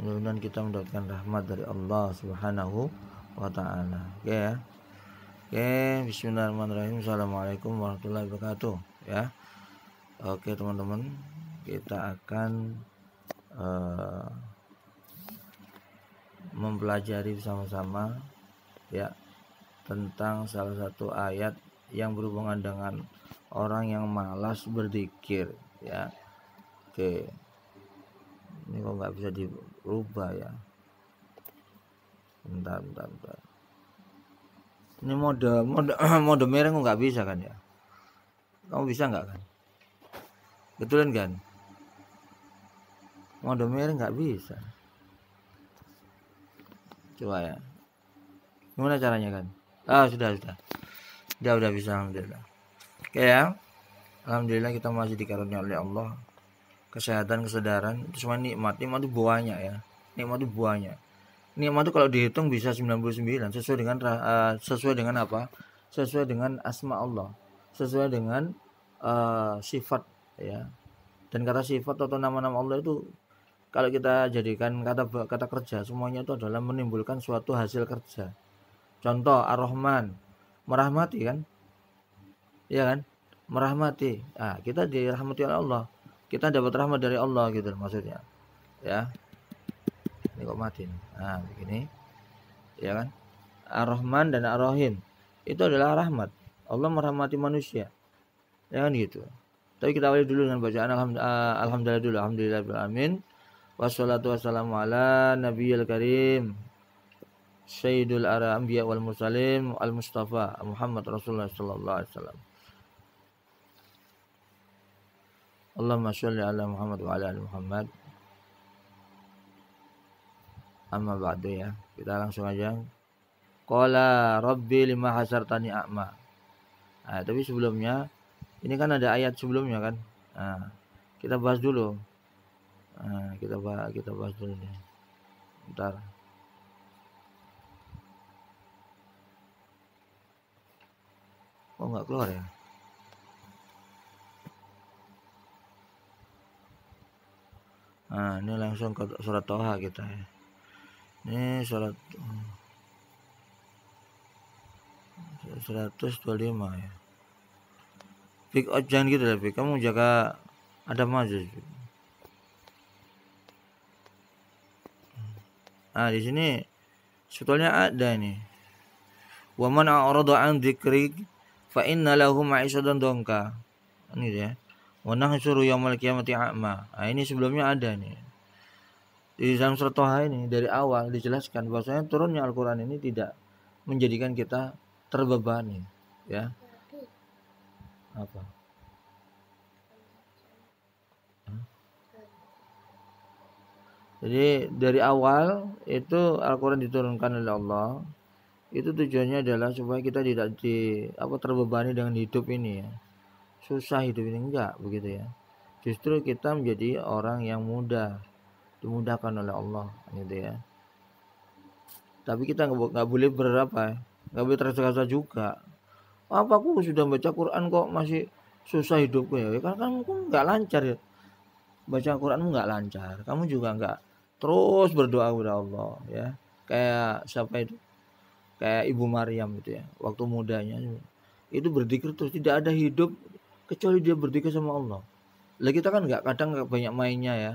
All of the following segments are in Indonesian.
mudah-mudahan kita mendapatkan rahmat dari Allah Subhanahu wa taala. Oke ya. Oke bismillahirrahmanirrahim. Assalamualaikum warahmatullahi wabarakatuh. Ya. Oke teman-teman. Kita akan uh, mempelajari bersama-sama ya tentang salah satu ayat yang berhubungan dengan orang yang malas berzikir ya. Oke. Ini kok nggak bisa dirubah ya. Bentar bentar bentar. Ini mode mode mode kok nggak bisa kan ya? Kamu bisa nggak kan? Betulan kan? Mode merah nggak bisa. Coba ya. Gimana caranya kan? Ah sudah sudah. Sudah udah bisa alhamdulillah. Oke ya. Alhamdulillah kita masih dikaruniai oleh Allah kesehatan kesadaran itu semua nikmat. Nikmat itu buahnya ya. Nikmat itu buahnya nikmat itu kalau dihitung bisa 99 sesuai dengan uh, sesuai dengan apa? Sesuai dengan asma Allah. Sesuai dengan uh, sifat ya. Dan kata sifat atau nama-nama Allah itu kalau kita jadikan kata kata kerja semuanya itu adalah menimbulkan suatu hasil kerja. Contoh ar-Rahman. Merahmati kan? Ya kan? Merahmati. Nah kita dirahmati oleh Allah kita dapat rahmat dari Allah gitu maksudnya. Ya. Ini kok mati nih. nah begini. Ya kan? Ar-Rahman dan Ar-Rahim. Itu adalah rahmat. Allah merahmati manusia. Ya kan gitu. Tapi kita awali dulu dengan bacaan alhamdulillah, alhamdulillah dulu. Alhamdulillah alamin. Wassalatu wassalamu ala nabiyil karim. Sayyidul anbiya wal mursalin. Al mustafa Muhammad Rasulullah sallallahu alaihi wasallam Allahumma sholli ala Muhammad wa ala ali Muhammad. Amma ba'du ya. Kita langsung aja. Qala rabbi lima hasartani a'ma. Nah, tapi sebelumnya ini kan ada ayat sebelumnya kan. Nah, kita bahas dulu. Nah, kita bahas kita bahas dulu nih. Bentar. Oh nggak keluar ya? Nah, ini langsung ke surat Toha kita ya. Ini surat 125 ya. Fik oh, jangan gitu Fik. Kamu jaga ada maju. Nah, di sini sebetulnya ada ini. Wa man a'rada an dzikri fa inna lahu ma'isatan dongka. Ini ya wa nahsyuru yaumil qiyamati a'ma. Nah, ini sebelumnya ada nih. Di dalam surat Toha ini dari awal dijelaskan bahwasanya turunnya Al-Qur'an ini tidak menjadikan kita terbebani, ya. Apa? Jadi dari awal itu Al-Quran diturunkan oleh Allah itu tujuannya adalah supaya kita tidak di apa terbebani dengan hidup ini ya susah hidup ini enggak begitu ya. Justru kita menjadi orang yang mudah dimudahkan oleh Allah gitu ya. Tapi kita nggak boleh berapa nggak boleh terasa juga. Apa aku sudah baca Quran kok masih susah hidupku ya? Karena kamu nggak lancar ya. Baca Quranmu nggak lancar kamu juga nggak terus berdoa kepada Allah ya. Kayak siapa itu? Kayak Ibu Maryam itu ya waktu mudanya. Itu berzikir terus tidak ada hidup kecuali dia berzikir sama Allah. Lah kita kan nggak kadang nggak banyak mainnya ya.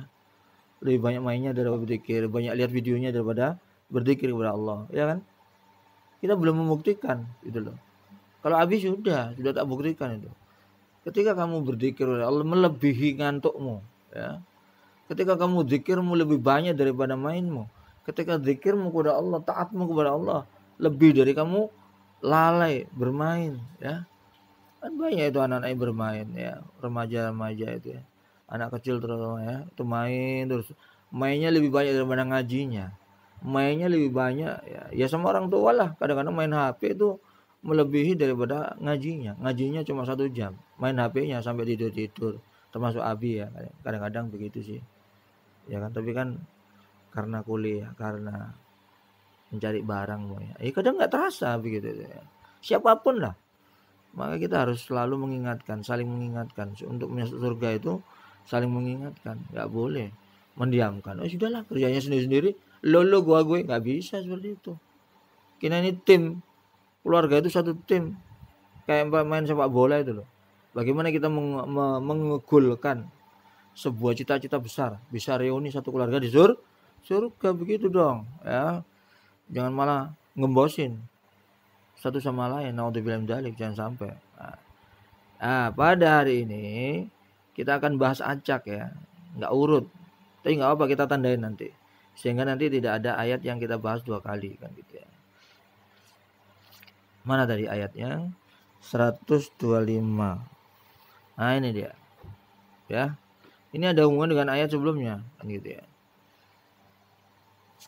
Lebih banyak mainnya daripada berzikir, banyak lihat videonya daripada berzikir kepada Allah, ya kan? Kita belum membuktikan itu loh. Kalau habis sudah, sudah tak buktikan itu. Ketika kamu berzikir kepada Allah melebihi ngantukmu, ya. Ketika kamu zikirmu lebih banyak daripada mainmu. Ketika zikirmu kepada Allah, taatmu kepada Allah lebih dari kamu lalai bermain, ya kan banyak itu anak-anak yang bermain ya. Remaja-remaja itu ya. Anak kecil terutama ya itu main terus. Mainnya lebih banyak daripada ngajinya. Mainnya lebih banyak ya ya sama orang tua lah. Kadang-kadang main HP itu melebihi daripada ngajinya. Ngajinya cuma satu jam. Main HP-nya sampai tidur tidur termasuk Abi ya. Kadang-kadang begitu sih. Ya kan? Tapi kan karena kuliah karena mencari barang ya, ya kadang nggak terasa begitu ya. Siapa pun lah maka kita harus selalu mengingatkan saling mengingatkan untuk masuk surga itu saling mengingatkan nggak boleh mendiamkan. Oh sudahlah kerjanya sendiri-sendiri. Lo lo gua gue nggak bisa seperti itu. Kita ini tim keluarga itu satu tim kayak main sepak bola itu loh. Bagaimana kita meng mengegulkan sebuah cita-cita besar bisa reuni satu keluarga di sur surga begitu dong ya jangan malah ngembosin satu sama lain naudzubillah dalik jangan sampai. Nah, nah pada hari ini kita akan bahas acak ya. Nggak urut. Tapi nggak apa kita tandain nanti. Sehingga nanti tidak ada ayat yang kita bahas dua kali kan gitu ya. Mana tadi ayatnya? 125 nah ini dia. Ya. Ini ada hubungan dengan ayat sebelumnya, kan gitu ya.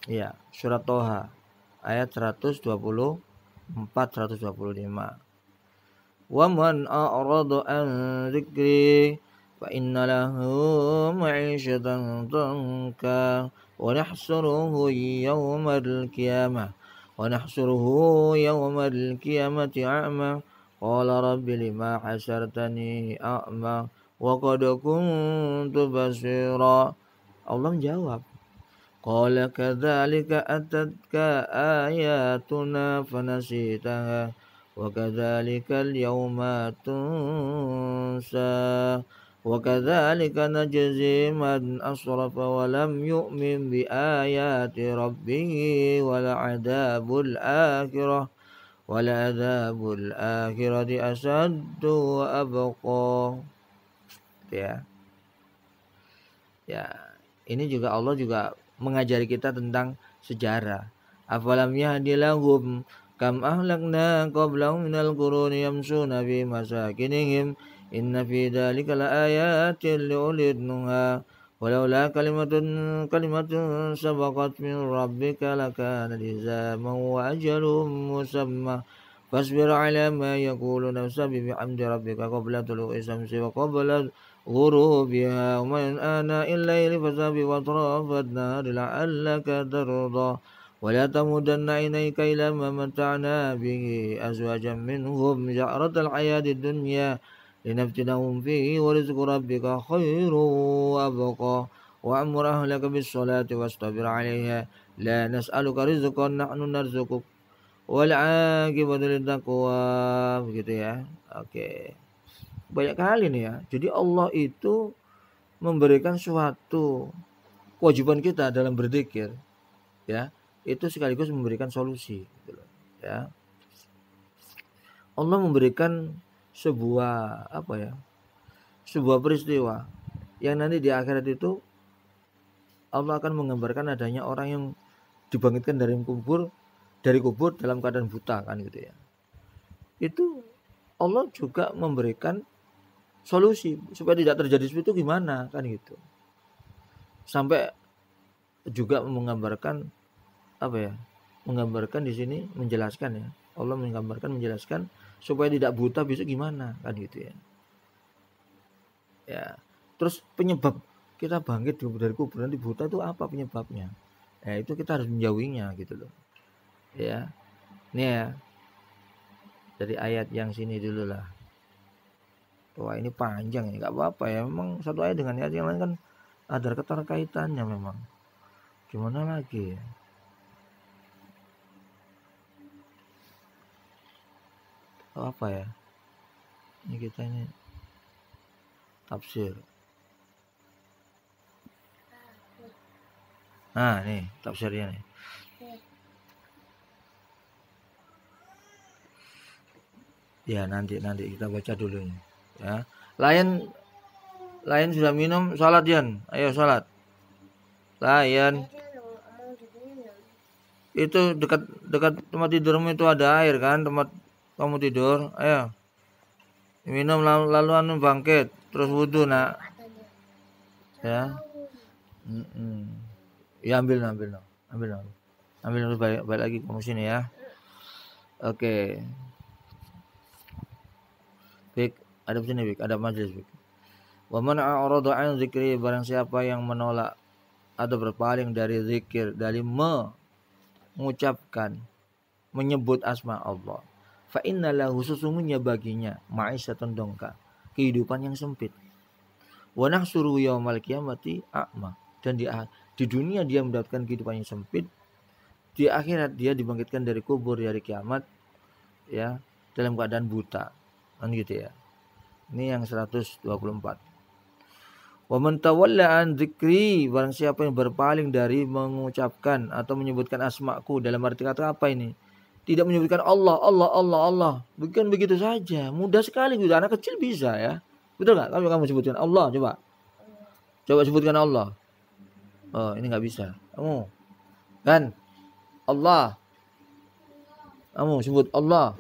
Iya, surat Toha ayat 124 425 wa man a'rada an dzikri fa inna lahu ma'isyatan tanka wa nahsuruhu yawmal qiyamah. Wa nahsuruhu yawmal qiyamati a'ma. Qala rabbi lima hasartani a'ma wa qad kuntu basira. Allah menjawab Qala kadzalika atatka ayatuna fanasitaha wa kadzalika al-yawma tunsa wa kadzalika najzi man asrafa wa lam yu'min bi ayati rabbih wal adabul akhirah wal adabul akhirati asaddu wa abqa ya. Ya, ini juga Allah juga mengajari kita tentang sejarah. Afalam yahdilahum kam ahlakna qablahum minal quruni yamsuna fi masakinihim inna fi dhalika laayatin liulid nuha ولولا كلمة كلمة سبقت من ربك لكان لزاما وأجل مسمى فاصبر على ما يقولون وسبح بحمد ربك قبل طلوع الشمس وقبل غروبها ومن آناء الليل فسبح وأطراف النهار لعلك ترضى ولا تمدن عينيك إلى ما متعنا به أزواجا منهم جعرة الحياة الدنيا لنفتنهم فيه ورزق ربك خير وأبقى وأمر أهلك بالصلاة واصطبر عليها لا نسألك رزقا نحن نرزقك والعاقبة للتقوى begitu ya okay. Banyak kali nih ya. Jadi Allah itu memberikan suatu kewajiban kita dalam berzikir ya. Itu sekaligus memberikan solusi gitu ya. Allah memberikan sebuah apa ya sebuah peristiwa yang nanti di akhirat itu Allah akan menggambarkan adanya orang yang dibangkitkan dari kubur dari kubur dalam keadaan buta kan gitu ya. Itu Allah juga memberikan solusi supaya tidak terjadi seperti itu gimana kan gitu. Sampai juga menggambarkan apa ya menggambarkan di sini menjelaskan ya. Allah menggambarkan menjelaskan supaya tidak buta besok gimana kan gitu ya. Ya terus penyebab kita bangkit dari kubur nanti buta itu apa penyebabnya? Ya itu kita harus menjauhinya gitu loh. Ya ini ya dari ayat yang sini dulu lah Wah ini panjang ya, nggak apa-apa ya. Memang satu ayat dengan ayat yang lain kan ada keterkaitannya memang. Gimana lagi ya? apa ya? Ini kita ini tafsir. Nah, nih tafsirnya nih. Ya, nanti nanti kita baca dulu nih ya. Lain lain sudah minum salat Yan. Ayo salat. Lain. Itu dekat dekat tempat tidurmu itu ada air kan tempat kamu tidur. Ayo. Minum lalu, lalu anu bangkit terus wudhu nak. Ya. Mm -mm. ya ambil ambil ambil ambil. Ambil balik, balik lagi ke sini ya. Oke. okay. Baik ada sini Bik, ada majelis Bik. Wa man a'rada an zikri barang siapa yang menolak atau berpaling dari zikir dari mengucapkan menyebut asma Allah fa innalahu sesungguhnya baginya ma'isyatan dongka kehidupan yang sempit. Wa nahsuru yaumal qiyamati a'ma. Dan di di dunia dia mendapatkan kehidupan yang sempit di akhirat dia dibangkitkan dari kubur di hari kiamat ya dalam keadaan buta. Kan gitu ya ini yang 124 Wa man tawalla an dzikri barang siapa yang berpaling dari mengucapkan atau menyebutkan asmaku dalam arti kata apa ini? Tidak menyebutkan Allah, Allah, Allah, Allah. Bukan begitu saja. Mudah sekali gitu. Anak kecil bisa ya. Betul nggak? Kamu kamu sebutkan Allah coba. Coba sebutkan Allah. Oh, ini nggak bisa. Kamu kan Allah. Kamu sebut Allah.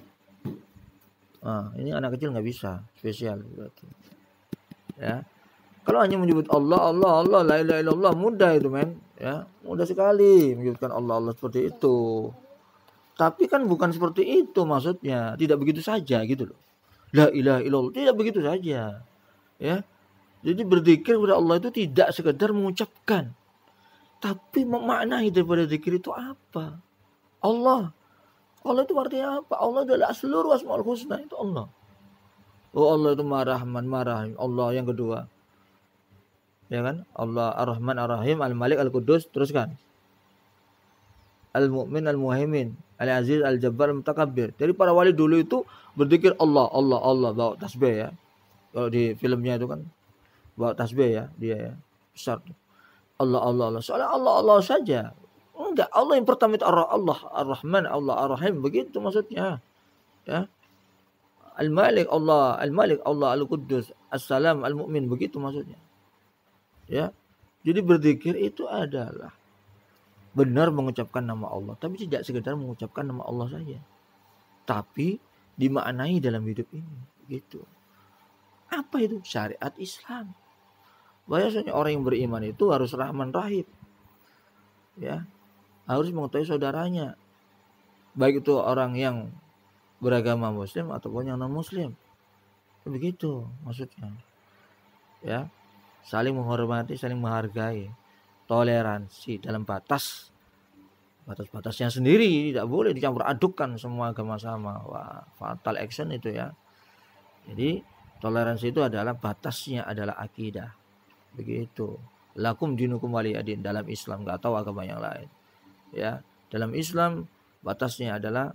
Ah, ini anak kecil nggak bisa, spesial berarti. Ya. Kalau hanya menyebut Allah, Allah, Allah, la ilaha illallah, mudah itu men. Ya, mudah sekali menyebutkan Allah, Allah seperti itu. Tapi kan bukan seperti itu maksudnya. Tidak begitu saja gitu loh. La ilaha illallah, tidak begitu saja. Ya. Jadi berzikir kepada Allah itu tidak sekedar mengucapkan. Tapi memaknai daripada zikir itu apa? Allah. Allah itu artinya apa? Allah adalah seluruh asmaul husna itu Allah. Oh Allah itu marah, marah. Allah yang kedua. Ya kan? Allah Ar-Rahman Ar-Rahim Al-Malik Al-Qudus teruskan Al-Mu'min Al-Muhaimin Al-Aziz Al-Jabbar Al-Mutakabbir. Jadi para wali dulu itu berzikir Allah Allah Allah bawa tasbih ya. Kalau di filmnya itu kan bawa tasbih ya dia ya. Besar Allah Allah Allah. Soalnya Allah Allah saja enggak Allah yang pertama itu Allah Ar-Rahman Allah Ar-Rahim begitu maksudnya ya Al-Malik Allah Al-Malik Allah Al-Quddus As-Salam Al-Mu'min begitu maksudnya Ya. Jadi berzikir itu adalah benar mengucapkan nama Allah, tapi tidak sekedar mengucapkan nama Allah saja. Tapi dimaknai dalam hidup ini, gitu. Apa itu syariat Islam? Bahasanya orang yang beriman itu harus rahman rahim. Ya. Harus mengetahui saudaranya. Baik itu orang yang beragama muslim ataupun yang non muslim. Begitu maksudnya. Ya saling menghormati, saling menghargai, toleransi dalam batas batas-batasnya sendiri tidak boleh dicampur adukkan semua agama sama wah fatal action itu ya jadi toleransi itu adalah batasnya adalah akidah begitu lakum dinukum waliyadin dalam Islam nggak tahu agama yang lain ya dalam Islam batasnya adalah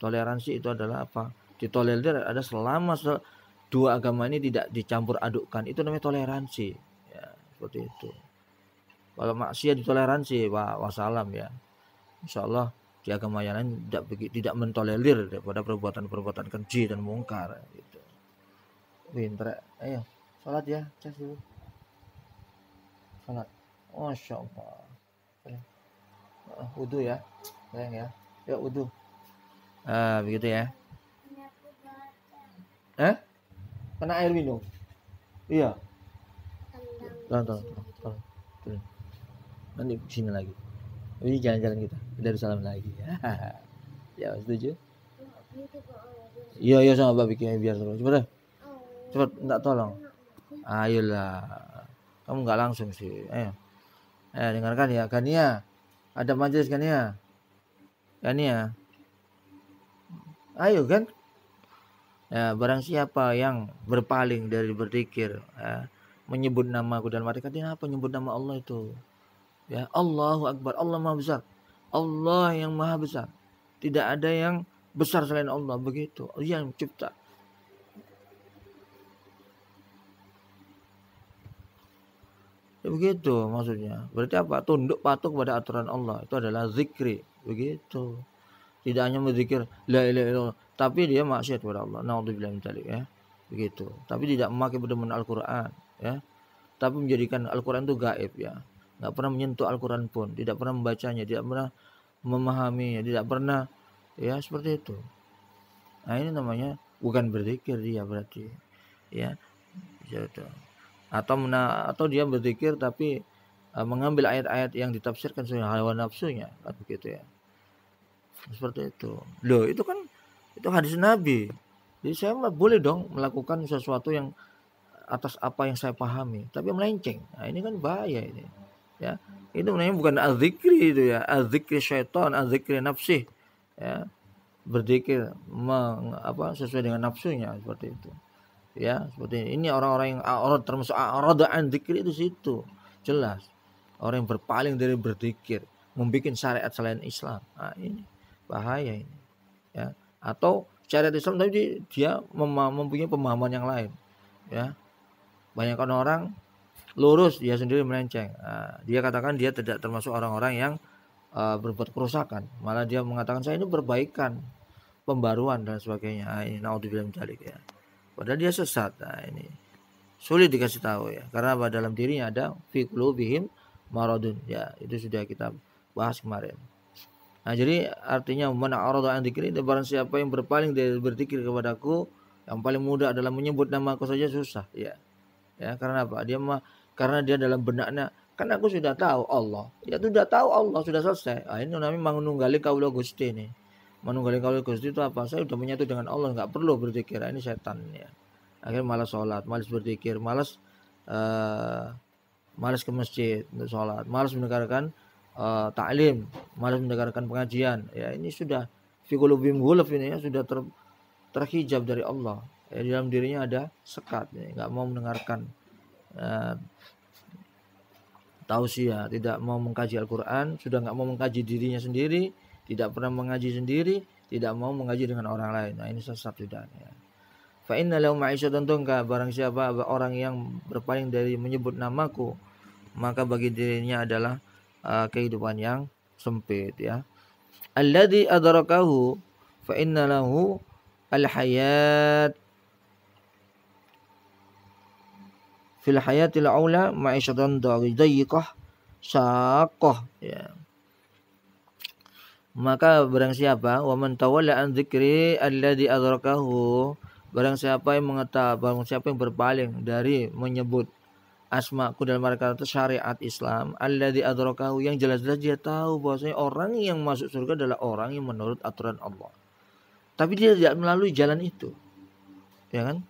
toleransi itu adalah apa? Ditolerir ada selama dua agama ini tidak dicampur adukkan. Itu namanya toleransi. Seperti itu. Kalau maksiat ditoleransi wa wassalam ya. Insya Allah di agama yang lain tidak tidak mentolerir daripada perbuatan-perbuatan keji dan mungkar gitu. Pinter ayo sholat ya cek dulu sholat. Masya Allah wudhu ya sayang ya ya wudhu ah begitu ya eh kena air minum iya Tolong, tolong, tolong. Nanti sini lagi. Ini jalan-jalan kita. Kita salam lagi. ya, setuju? Iya, iya sama Mbak bikin biar tolong. Cepat deh. Cepat, enggak tolong. Ayolah. Kamu enggak langsung sih. Ayo. Eh, dengarkan ya. Gania. Ada majelis Gania. Gania. Ayo kan. Ya, barang siapa yang berpaling dari berzikir, ya, menyebut nama aku dalam arti kata apa menyebut nama Allah itu ya Allahu Akbar Allah Maha Besar Allah yang Maha Besar tidak ada yang besar selain Allah begitu yang mencipta ya, begitu maksudnya. Berarti apa? Tunduk patuh kepada aturan Allah. Itu adalah zikri. Begitu. Tidak hanya berzikir la ilaha illallah tapi dia maksiat kepada Allah. Naudzubillah min ya. Begitu. Tapi tidak memakai pedoman Al-Qur'an ya. Tapi menjadikan Al-Quran itu gaib ya. Nggak pernah menyentuh Al-Quran pun. Tidak pernah membacanya. Tidak pernah memahaminya. Tidak pernah ya seperti itu. Nah ini namanya bukan berzikir dia berarti ya. Itu atau mena atau dia berzikir tapi uh, mengambil ayat-ayat yang ditafsirkan sesuai hawa nafsunya kan begitu ya seperti itu loh itu kan itu hadis Nabi jadi saya boleh dong melakukan sesuatu yang atas apa yang saya pahami, tapi melenceng. Nah, ini kan bahaya ini. Ya. Itu namanya bukan azikri itu ya, azikri syaitan, azikri nafsi. Ya. Berzikir meng, apa sesuai dengan nafsunya seperti itu. Ya, seperti ini. Ini orang-orang yang orang termasuk aradaan zikri itu situ. Jelas. orang yang berpaling dari berzikir membuat syariat selain Islam. Nah, ini bahaya ini. Ya. Atau syariat Islam tapi dia mempunyai pemahaman yang lain. Ya. Banyak orang lurus dia sendiri melenceng. Nah, dia katakan dia tidak termasuk orang-orang yang uh, berbuat kerusakan. Malah dia mengatakan saya ini berbaikan pembaruan dan sebagainya. Nah, ini naudzubillah ya padahal dia sesat. Nah, ini sulit dikasih tahu ya. Karena apa? Dalam dirinya ada fi qulubihim maradun. Ya itu sudah kita bahas kemarin. Nah jadi artinya mana arada an dzikri barang siapa yang berpaling dari berzikir kepadaku yang paling mudah adalah menyebut nama aku saja susah. Ya ya karena apa? Dia mah karena dia dalam benaknya kan aku sudah tahu Allah. Ya sudah tahu Allah sudah selesai. Ah, ini namanya menunggali kaulah gusti nih menunggali kaulah gusti itu apa? Saya sudah menyatu dengan Allah nggak perlu berzikir ah, ini setan ya. Akhirnya malas sholat malas berzikir malas uh, malas ke masjid untuk sholat malas mendengarkan uh, taklim malas mendengarkan pengajian. Ya ini sudah fikulubim guluf ini ya sudah ter, terhijab dari Allah. Ya, di dalam dirinya ada sekat ya, nggak mau mendengarkan uh, tausiah tidak mau mengkaji Al-Quran sudah nggak mau mengkaji dirinya sendiri tidak pernah mengaji sendiri tidak mau mengaji dengan orang lain nah ini sesat sudah ya. Fa inna lahu ma'isyatan dongka barang siapa orang yang berpaling dari menyebut namaku maka bagi dirinya adalah uh, kehidupan yang sempit ya. Alladhi adrakahu fa inna lahu al-hayat fil hayatil aula ma'isyatan dayyikah syaqqah ya. Maka barang siapa wa man tawalla an dzikri alladhi adrakahu Barang siapa yang mengetahui, barang siapa yang berpaling dari menyebut asmaku dalam kata syariat Islam, Allah di adrakahu yang jelas-jelas dia tahu bahwasanya orang yang masuk surga adalah orang yang menurut aturan Allah. Tapi dia tidak melalui jalan itu. Ya kan?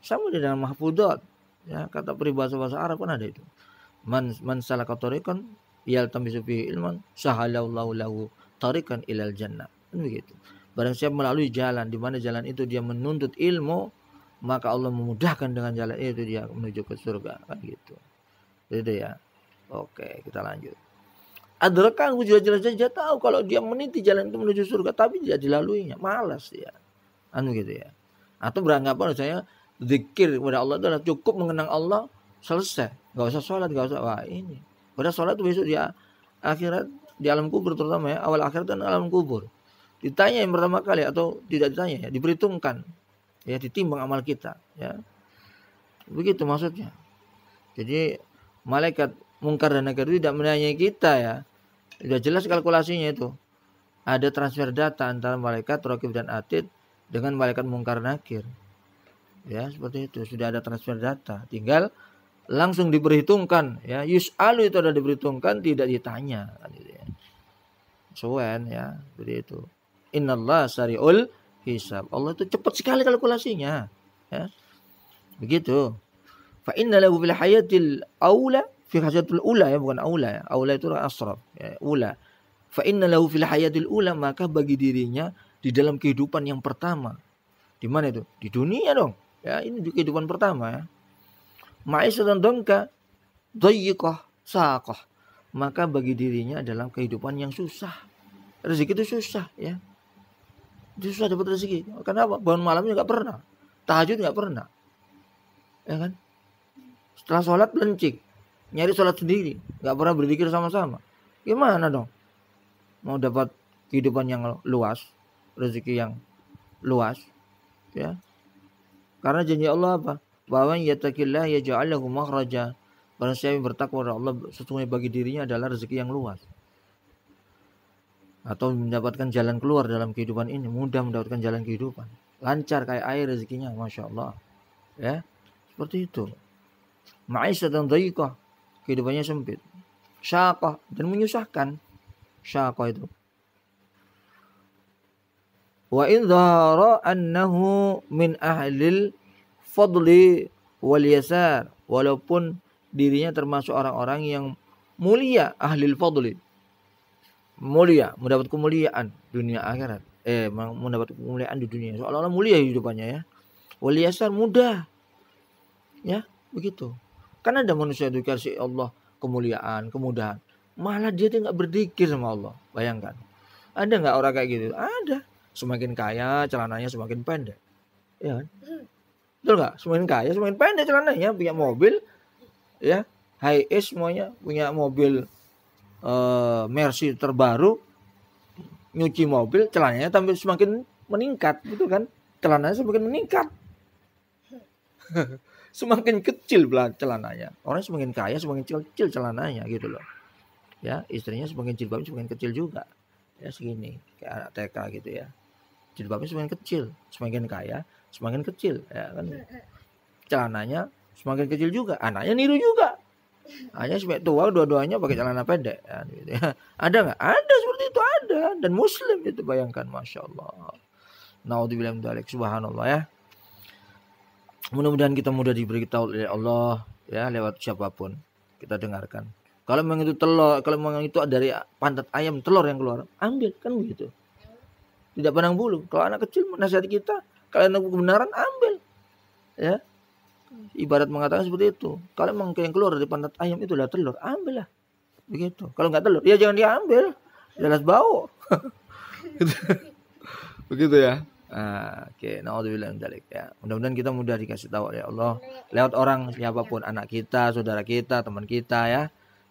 Sama di dalam mahfudat. Ya, kata peribahasa bahasa Arab kan ada itu. Man man salaka yaltamisu fihi ilman sahalallahu lahu tariqan ilal jannah. Kan begitu. Barang siapa melalui jalan di mana jalan itu dia menuntut ilmu, maka Allah memudahkan dengan jalan itu dia menuju ke surga kan gitu. Jadi ya. Oke, kita lanjut. Adrakah jelas-jelas saja tahu kalau dia meniti jalan itu menuju surga tapi tidak dilaluinya, malas dia. Anu gitu ya. Atau beranggapan saya zikir kepada Allah adalah cukup mengenang Allah selesai, nggak usah sholat, nggak usah wah ini. Pada sholat besok dia akhirat di alam kubur terutama ya awal akhirat dan alam kubur. Ditanya yang pertama kali atau tidak ditanya ya diperhitungkan ya ditimbang amal kita ya. Begitu maksudnya. Jadi malaikat mungkar dan nakir tidak menanyai kita ya. Sudah jelas kalkulasinya itu. Ada transfer data antara malaikat rokib dan atid dengan malaikat mungkar nakir. Ya seperti itu. Sudah ada transfer data. Tinggal langsung diperhitungkan ya yus'alu itu ada diperhitungkan tidak ditanya gitu ya. Suen ya seperti itu Innallah sari'ul hisab. Allah itu cepat sekali kalkulasinya. Ya. Begitu. Fa inna lahu fil hayatil aula fi hayatul ula ya bukan aula ya. Aula itu asraf ya, ula. Fa inna lahu fil hayatil ula maka bagi dirinya di dalam kehidupan yang pertama. Di mana itu? Di dunia dong. Ya, ini di kehidupan pertama ya. Ma'isyatan dongka dayyiqah saqah. Maka bagi dirinya dalam kehidupan yang susah. Rezeki itu susah ya dia susah dapat rezeki. Kenapa? Bangun malamnya nggak pernah. Tahajud nggak pernah. Ya kan? Setelah sholat lencik. Nyari sholat sendiri. Nggak pernah berzikir sama-sama. Gimana dong? Mau dapat kehidupan yang luas. Rezeki yang luas. Ya. Karena janji Allah apa? Bahwa yatakillah ya ja'allahu makhraja. Barang siapa yang bertakwa Allah sesungguhnya bagi dirinya adalah rezeki yang luas. Atau mendapatkan jalan keluar dalam kehidupan ini mudah mendapatkan jalan kehidupan. Lancar kayak air rezekinya masya Allah. Ya seperti itu. Ma'isyah dan daikah kehidupannya sempit. Syakah dan menyusahkan. Syakah itu. Wa in annahu min ahlil fadli wal yasar walaupun dirinya termasuk orang-orang yang mulia ahlil fadli mulia, mendapat kemuliaan dunia akhirat. Eh, mendapat kemuliaan di dunia. Seolah-olah mulia hidupannya ya. Waliyasan mudah. Ya, begitu. Karena ada manusia dikasih Allah kemuliaan, kemudahan. Malah dia tidak berzikir sama Allah. Bayangkan. Ada nggak orang kayak gitu? Ada. Semakin kaya, celananya semakin pendek. Ya kan? Betul nggak? Semakin kaya, semakin pendek celananya. Punya mobil, ya, high S semuanya. Punya mobil uh, Mercy terbaru. Nyuci mobil, celananya tampil semakin meningkat. Betul kan? Celananya semakin meningkat. semakin kecil celananya. Orang semakin kaya, semakin kecil celananya gitu loh. Ya, istrinya semakin jilbab semakin kecil juga ya segini kayak anak TK gitu ya jilbabnya semakin kecil semakin kaya semakin kecil ya kan? Celananya semakin kecil juga. Anaknya niru juga. Hanya sampai tua dua-duanya pakai celana pendek ya, gitu ya. ada nggak? Ada seperti itu ada. Dan muslim itu bayangkan masya Allah. Naudzubillah subhanallah ya. Mudah-mudahan kita mudah diberitahu oleh Allah ya lewat siapa pun kita dengarkan. Kalau memang itu telur, kalau memang itu dari pantat ayam telur yang keluar, ambil kan begitu. Tidak pandang bulu. Kalau anak kecil menasihati kita, kalian aku kebenaran ambil. Ya. Ibarat mengatakan seperti itu. Kalau memang yang keluar dari pantat ayam itu adalah telur, ambillah. Begitu. Kalau nggak telur, ya jangan diambil. Jelas bau. begitu ya. Ah, oke, okay. naudzubillah ya. Mudah-mudahan kita mudah dikasih tahu ya Allah lewat orang siapa pun, anak kita, saudara kita, teman kita ya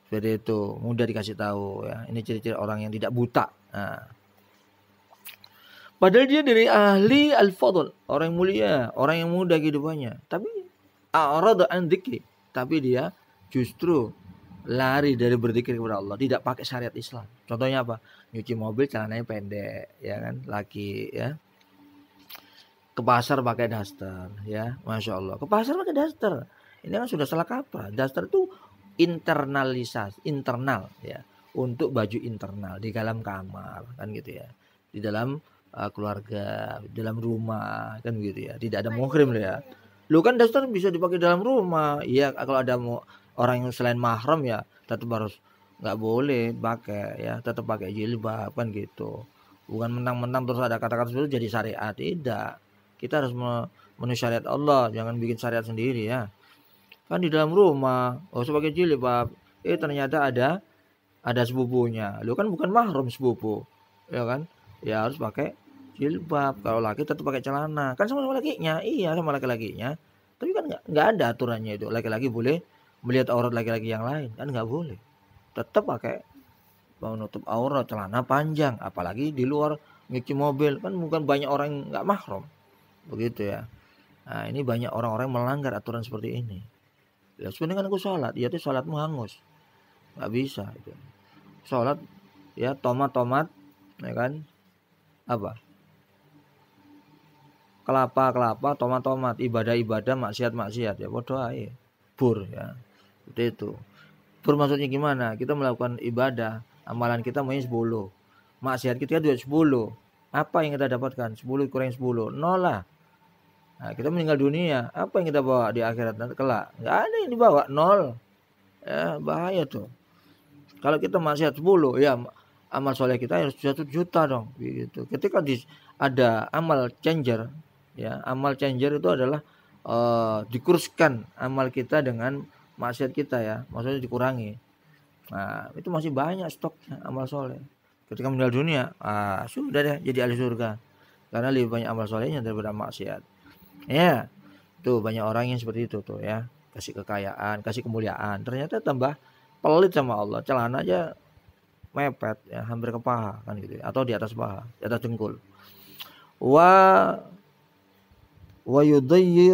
seperti itu mudah dikasih tahu ya ini ciri-ciri orang yang tidak buta nah. Padahal dia dari ahli al-fadl orang yang mulia orang yang muda kehidupannya. Tapi a'rada an dzikri. Tapi dia justru lari dari berzikir kepada Allah. Tidak pakai syariat Islam. Contohnya apa? Nyuci mobil celananya pendek ya kan? Laki ya. Ke pasar pakai daster ya. Masya Allah. Ke pasar pakai daster. Ini kan sudah salah kaprah. Daster itu internalisasi internal ya. Untuk baju internal di dalam kamar kan gitu ya. Di dalam uh, keluarga dalam rumah kan gitu ya. Tidak ada muhrim ya lu kan daster bisa dipakai dalam rumah. Iya kalau ada mau orang yang selain mahram ya tetap harus nggak boleh pakai ya tetap pakai jilbab kan gitu. Bukan menang-menang terus ada kata-kata itu jadi syariat. Tidak. Kita harus memenuhi syariat Allah. Jangan bikin syariat sendiri ya. Kan di dalam rumah oh sebagai jilbab. Eh ternyata ada ada sepupunya. Lu kan bukan mahram sepupu. Ya kan? Ya harus pakai jilbab kalau laki tetap pakai celana. Kan sama sama lakinya iya sama laki-lakinya. Tapi kan nggak ada aturannya itu. Laki-laki boleh melihat aurat laki-laki yang lain. Kan nggak boleh. Tetap pakai menutup aurat celana panjang apalagi di luar nyuci mobil. Kan bukan banyak orang nggak mahram begitu ya. Nah ini banyak orang-orang melanggar aturan seperti ini. Ya sebenarnya kan aku sholat, ya itu sholatmu hangus. Nggak bisa. Sholat, ya tomat-tomat, ya kan? Apa? Kelapa-kelapa, tomat-tomat, ibadah-ibadah, maksiat-maksiat. Ya bodoh aja. Bur, ya. Seperti itu. Bur maksudnya gimana? Kita melakukan ibadah, amalan kita maunya 10. Maksiat kita juga 10. Apa yang kita dapatkan? 10 kurang 10. Nol lah. Nah, kita meninggal dunia, apa yang kita bawa di akhirat nanti kelak? Nggak ada yang dibawa, nol. Ya, bahaya tuh. Kalau kita masih 10, ya amal soleh kita harus satu juta dong, gitu. Ketika di, ada amal changer, ya amal changer itu adalah uh, dikurskan amal kita dengan maksiat kita ya, maksudnya dikurangi. Nah, itu masih banyak stoknya amal soleh. Ketika meninggal dunia, ah, sudah deh jadi ahli surga. Karena lebih banyak amal solehnya daripada maksiat. Ya, tuh banyak orang yang seperti itu tuh ya. Kasih kekayaan, kasih kemuliaan. Ternyata tambah pelit sama Allah. Celana aja mepet ya, hampir ke paha kan gitu ya. Atau di atas paha, di atas dengkul. Wa wa yudayyi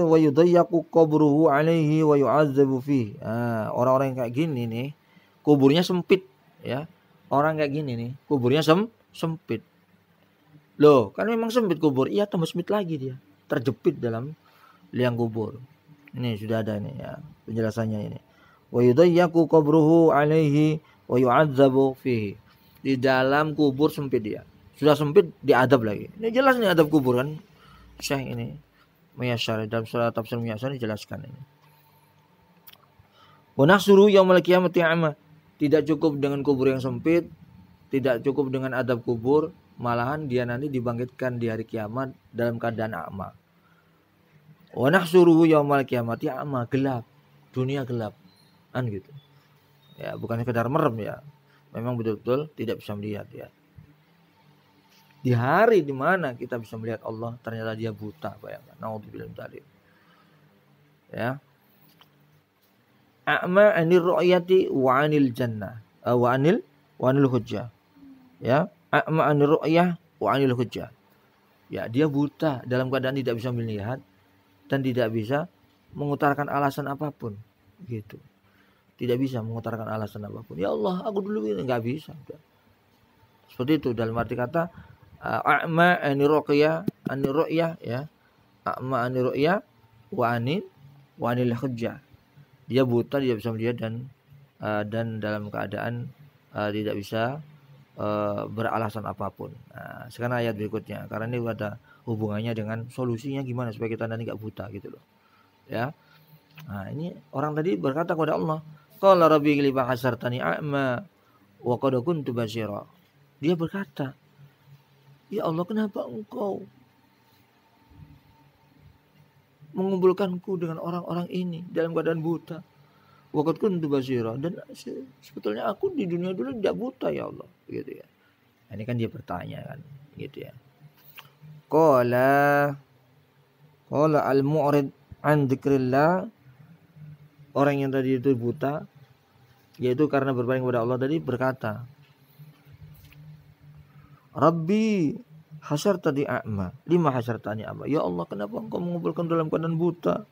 qabruhu alaihi wa yu'azzabu fi. Nah, orang-orang yang kayak gini nih, kuburnya sempit ya. Orang kayak gini nih, kuburnya sem sempit. Loh, kan memang sempit kubur. Iya, tambah sempit lagi dia terjepit dalam liang kubur. Ini sudah ada ini ya penjelasannya ini. Wa yudayyaku qabruhu alaihi wa fihi. Di dalam kubur sempit dia. Sudah sempit diadab lagi. Ini jelas nih adab kubur kan. Syekh ini Muyasyar dalam surat tafsir Muyasyar dijelaskan ini. Wa nahsuru yaumil qiyamati ama. Tidak cukup dengan kubur yang sempit, tidak cukup dengan adab kubur, malahan dia nanti dibangkitkan di hari kiamat dalam keadaan akma. Wa nahsuruhu yaumal kiamati ama gelap. Dunia gelap. Kan gitu. ya bukan sekedar merem ya memang betul-betul tidak bisa melihat ya di hari di mana kita bisa melihat Allah ternyata dia buta bayangkan. Naudzubillah tadi ya. A'ma anil ru'yati wa anil jannah. Uh, wa anil wa anil hujjah. Ya. A'ma anil ru'yah wa anil hujjah. Ya dia buta dalam keadaan tidak bisa melihat dan tidak bisa mengutarakan alasan apa pun. Gitu. Tidak bisa mengutarakan alasan apa pun. Ya Allah aku dulu ini nggak bisa. Seperti itu. Dalam arti kata a'ma ani ruqya ani ru'ya ya a'ma ani ru'ya wa anil wa anil dia buta dia bisa melihat dan uh, dan dalam keadaan uh, tidak bisa uh, beralasan apa pun. Nah, sekarang ayat berikutnya karena ini ada hubungannya dengan solusinya gimana supaya kita nanti nggak buta gitu loh. Ya. Nah, ini orang tadi berkata kepada Allah, "Qala rabbi lima hasartani a'ma wa qad kuntu basira." Dia berkata, "Ya Allah, kenapa engkau mengumpulkanku dengan orang-orang ini dalam keadaan buta. Wakat kuntu basira dan sebetulnya aku di dunia dulu tidak buta ya Allah gitu ya. Nah, ini kan dia bertanya kan gitu ya. Qala Qala al-mu'rid an orang yang tadi itu buta yaitu karena berpaling kepada Allah tadi berkata Rabbi hasar tadi a'ma. Lima hasar tani a'ma. Ya Allah kenapa engkau mengumpulkan dalam keadaan buta?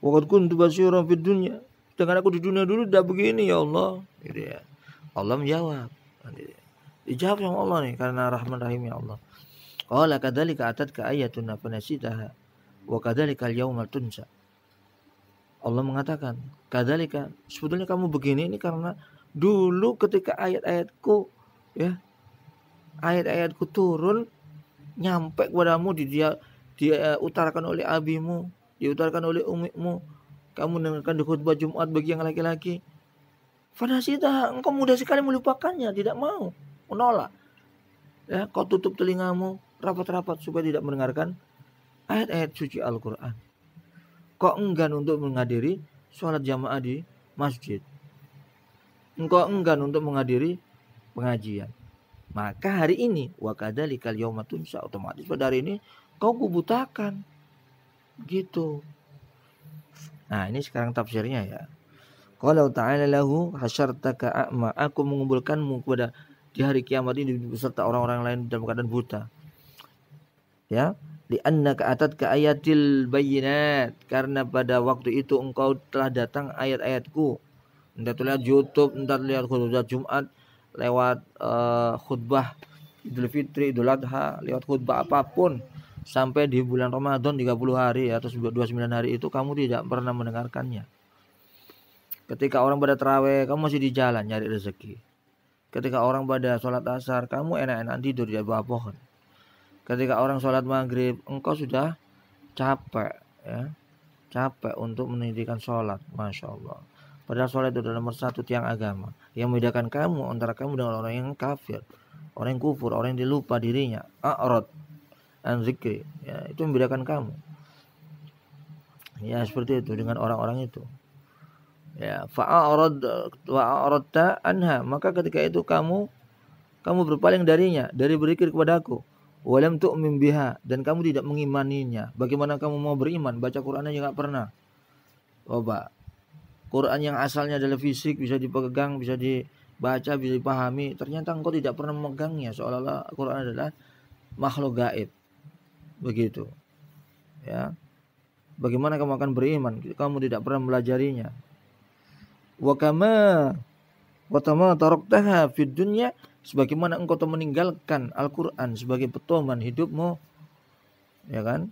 Waktu kuntu basiran fid dunya. Dengan aku di dunia dulu tidak begini ya Allah. Gitu ya. Allah menjawab. Dijawab sama Allah nih karena rahman rahim ya Allah. Qala kadzalika atatka ayatuna fanasitaha wa kadzalika al-yawma tunsa. Allah mengatakan kadzalika sebetulnya kamu begini ini karena dulu ketika ayat-ayatku ya ayat-ayatku turun nyampe kepadamu di dia dia utarakan oleh abimu diutarakan oleh umimu kamu dengarkan di khutbah Jumat bagi yang laki-laki. Fanasita engkau mudah sekali melupakannya tidak mau menolak. Ya kau tutup telingamu rapat-rapat supaya tidak mendengarkan ayat-ayat suci Al-Quran. Kau enggan untuk menghadiri sholat jamaah di masjid. Engkau enggan untuk menghadiri pengajian maka hari ini wakadalikal yaumatunsa otomatis pada hari ini kau kubutakan. Gitu. Nah, ini sekarang tafsirnya ya. Kalau ta'ala lahu hasyartaka a'ma. Aku mengumpulkanmu kepada di hari kiamat ini beserta orang-orang lain dalam keadaan buta. Ya, li'annaka ke ayatil bayinat karena pada waktu itu engkau telah datang ayat-ayatku entah lihat YouTube entah lihat khutbah Jumat lewat uh, khutbah Idul Fitri, Idul Adha, lewat khutbah apa pun sampai di bulan Ramadan 30 hari atau 29 hari itu kamu tidak pernah mendengarkannya. Ketika orang pada terawih, kamu masih di jalan nyari rezeki. Ketika orang pada sholat asar, kamu enak-enak tidur di bawah pohon. Ketika orang sholat maghrib, engkau sudah capek, ya, capek untuk meninggikan sholat, masya Allah. Padahal sholat itu adalah nomor satu tiang agama. Yang membedakan kamu antara kamu dengan orang yang kafir. Orang yang kufur, orang yang dilupa dirinya. A'rad. An zikri. Ya, itu membedakan kamu. Ya seperti itu dengan orang-orang itu. Ya, fa'arad wa'aradta anha. Maka ketika itu kamu kamu berpaling darinya, dari berikir kepadaku. Walam tu'min biha dan kamu tidak mengimaninya. Bagaimana kamu mau beriman? Baca Quran aja nggak pernah. Coba Quran yang asalnya adalah fisik bisa dipegang, bisa dibaca, bisa dipahami. Ternyata engkau tidak pernah memegangnya seolah-olah Quran adalah makhluk gaib. Begitu. Ya. Bagaimana kamu akan beriman? Kamu tidak pernah melajarinya. Wa kama wa tama taraktaha fid dunya sebagaimana engkau telah meninggalkan Al-Qur'an sebagai pedoman hidupmu. Ya kan?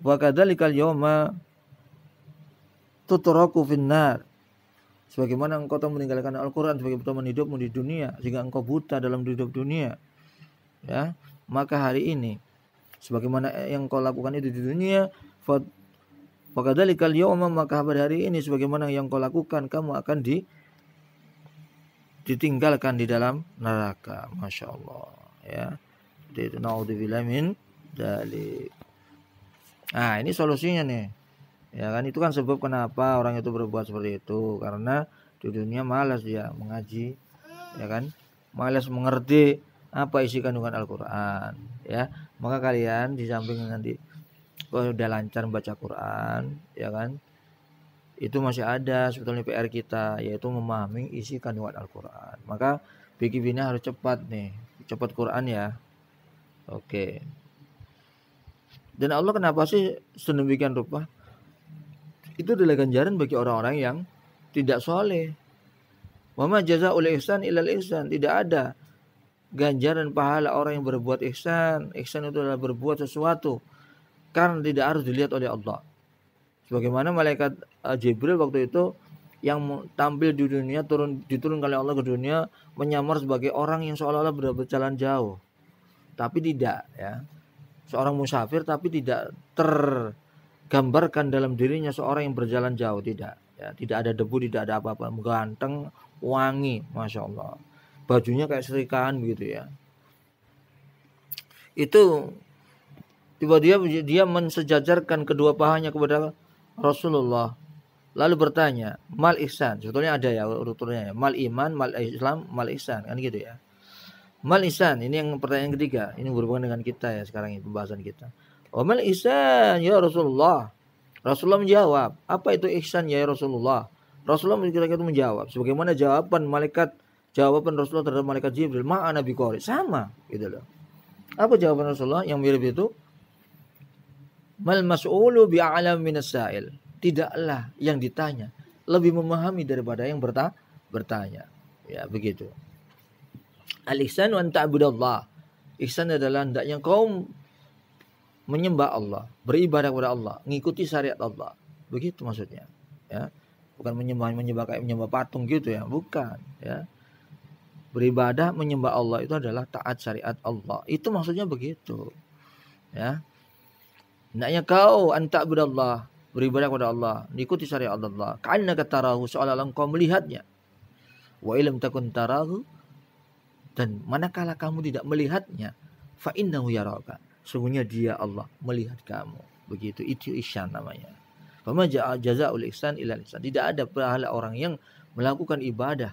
Wa kadzalikal yawma tutraku finnar. Sebagaimana engkau telah meninggalkan Al-Quran sebagai pedoman hidupmu di dunia. Sehingga engkau buta dalam hidup dunia. Ya, Maka hari ini. Sebagaimana yang kau lakukan itu di dunia. Fakadalikal yawma maka pada hari ini. Sebagaimana yang kau lakukan. Kamu akan di ditinggalkan di dalam neraka. Masya Allah. Ya. Jadi itu min dari. Nah ini solusinya nih. Ya kan? Itu kan sebab kenapa orang itu berbuat seperti itu. Karena di dunia malas dia mengaji ya kan? Malas mengerti apa isi kandungan Al-Qur'an ya. Maka kalian di samping nanti kalau udah lancar baca Quran? Ya kan? Itu masih ada sebetulnya PR kita yaitu memahami isi kandungan Al-Qur'an. Maka Biki Bina harus cepat nih cepat Quran ya. Oke. Dan Allah kenapa sih sedemikian rupa itu adalah ganjaran bagi orang-orang yang tidak soleh. Wama jaza oleh ihsan ilal ihsan. Tidak ada ganjaran pahala orang yang berbuat ihsan. Ihsan itu adalah berbuat sesuatu. Karena tidak harus dilihat oleh Allah. Sebagaimana malaikat uh, Jibril waktu itu yang tampil di dunia turun diturunkan oleh Allah ke dunia menyamar sebagai orang yang seolah-olah berjalan jauh. Tapi tidak ya. Seorang musafir tapi tidak tergambarkan dalam dirinya seorang yang berjalan jauh. Tidak. Ya tidak ada debu tidak ada apa-apa. Ganteng wangi. Masya Allah. Bajunya kayak serikaan begitu ya. Itu tiba dia dia mensejajarkan kedua pahanya kepada Rasulullah. Lalu bertanya mal ihsan? Sebetulnya ada ya urutannya ya. mal iman mal islam mal ihsan. Kan gitu ya. Mal ihsan? Ini yang pertanyaan ketiga. Ini berhubungan dengan kita ya sekarang ini pembahasan kita mal ihsan ya Rasulullah Rasulullah menjawab, apa itu ihsan ya Rasulullah? Rasulullah itu menjawab. Sebagaimana jawaban malaikat, jawaban Rasulullah terhadap malaikat Jibril, ma'ana biqori. Sama gitu loh. Apa jawaban Rasulullah yang mirip itu? Mal mas'ulu bi'alam minas sa'il. Tidaklah yang ditanya lebih memahami daripada yang berta bertanya. Ya, begitu. Al-ihsan wa ta'budallah. Ihsan adalah hendaknya kaum menyembah Allah, beribadah kepada Allah, mengikuti syariat Allah. Begitu maksudnya, ya. Bukan menyembah menyembah kayak menyembah patung gitu ya, bukan, ya. Beribadah menyembah Allah itu adalah taat syariat Allah. Itu maksudnya begitu. Ya. Hendaknya kau antak Allah, beribadah kepada Allah, mengikuti syariat Allah. Karena tarahu seolah-olah engkau melihatnya. Wa ilam takun tarahu dan manakala kamu tidak melihatnya, fa innahu yaraka sungguhnya dia Allah melihat kamu. Begitu itu ihsan namanya. Fama jazaul ihsan ila ihsan. Tidak ada pahala orang yang melakukan ibadah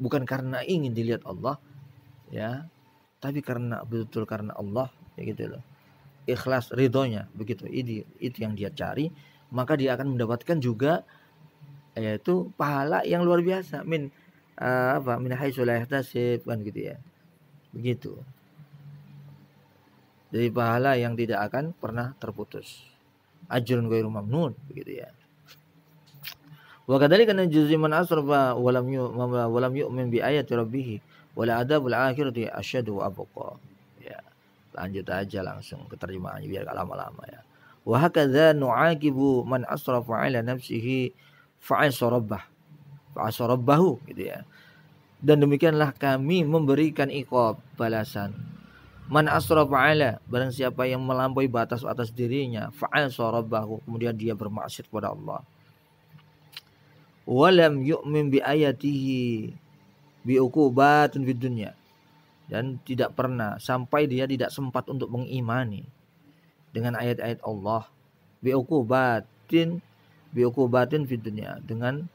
bukan karena ingin dilihat Allah ya, tapi karena betul karena Allah ya gitu loh. Ikhlas ridhonya begitu. Ini itu yang dia cari, maka dia akan mendapatkan juga yaitu pahala yang luar biasa min uh, apa min kan gitu ya. Begitu dari pahala yang tidak akan pernah terputus. Ajrun ghairu mamnun begitu ya. Wa kadzalika najzi man asrafa wa lam wa lam yu'min bi ayati rabbih wala adabul akhirati asyadu wa abqa. Ya. Lanjut aja langsung ke terjemahannya biar gak lama-lama ya. Wa hakadza nu'aqibu man asrafa ala nafsihi fa'asa rabbah. Fa'asa rabbahu gitu ya. Dan demikianlah kami memberikan iqab balasan Man asrafa ala barang siapa yang melampaui batas atas dirinya fa'al sarabahu kemudian dia bermaksiat kepada Allah. Walam yu'min bi ayatihi bi uqubatin fid dunya. Dan tidak pernah sampai dia tidak sempat untuk mengimani dengan ayat-ayat Allah bi uqubatin bi uqubatin fid dunya dengan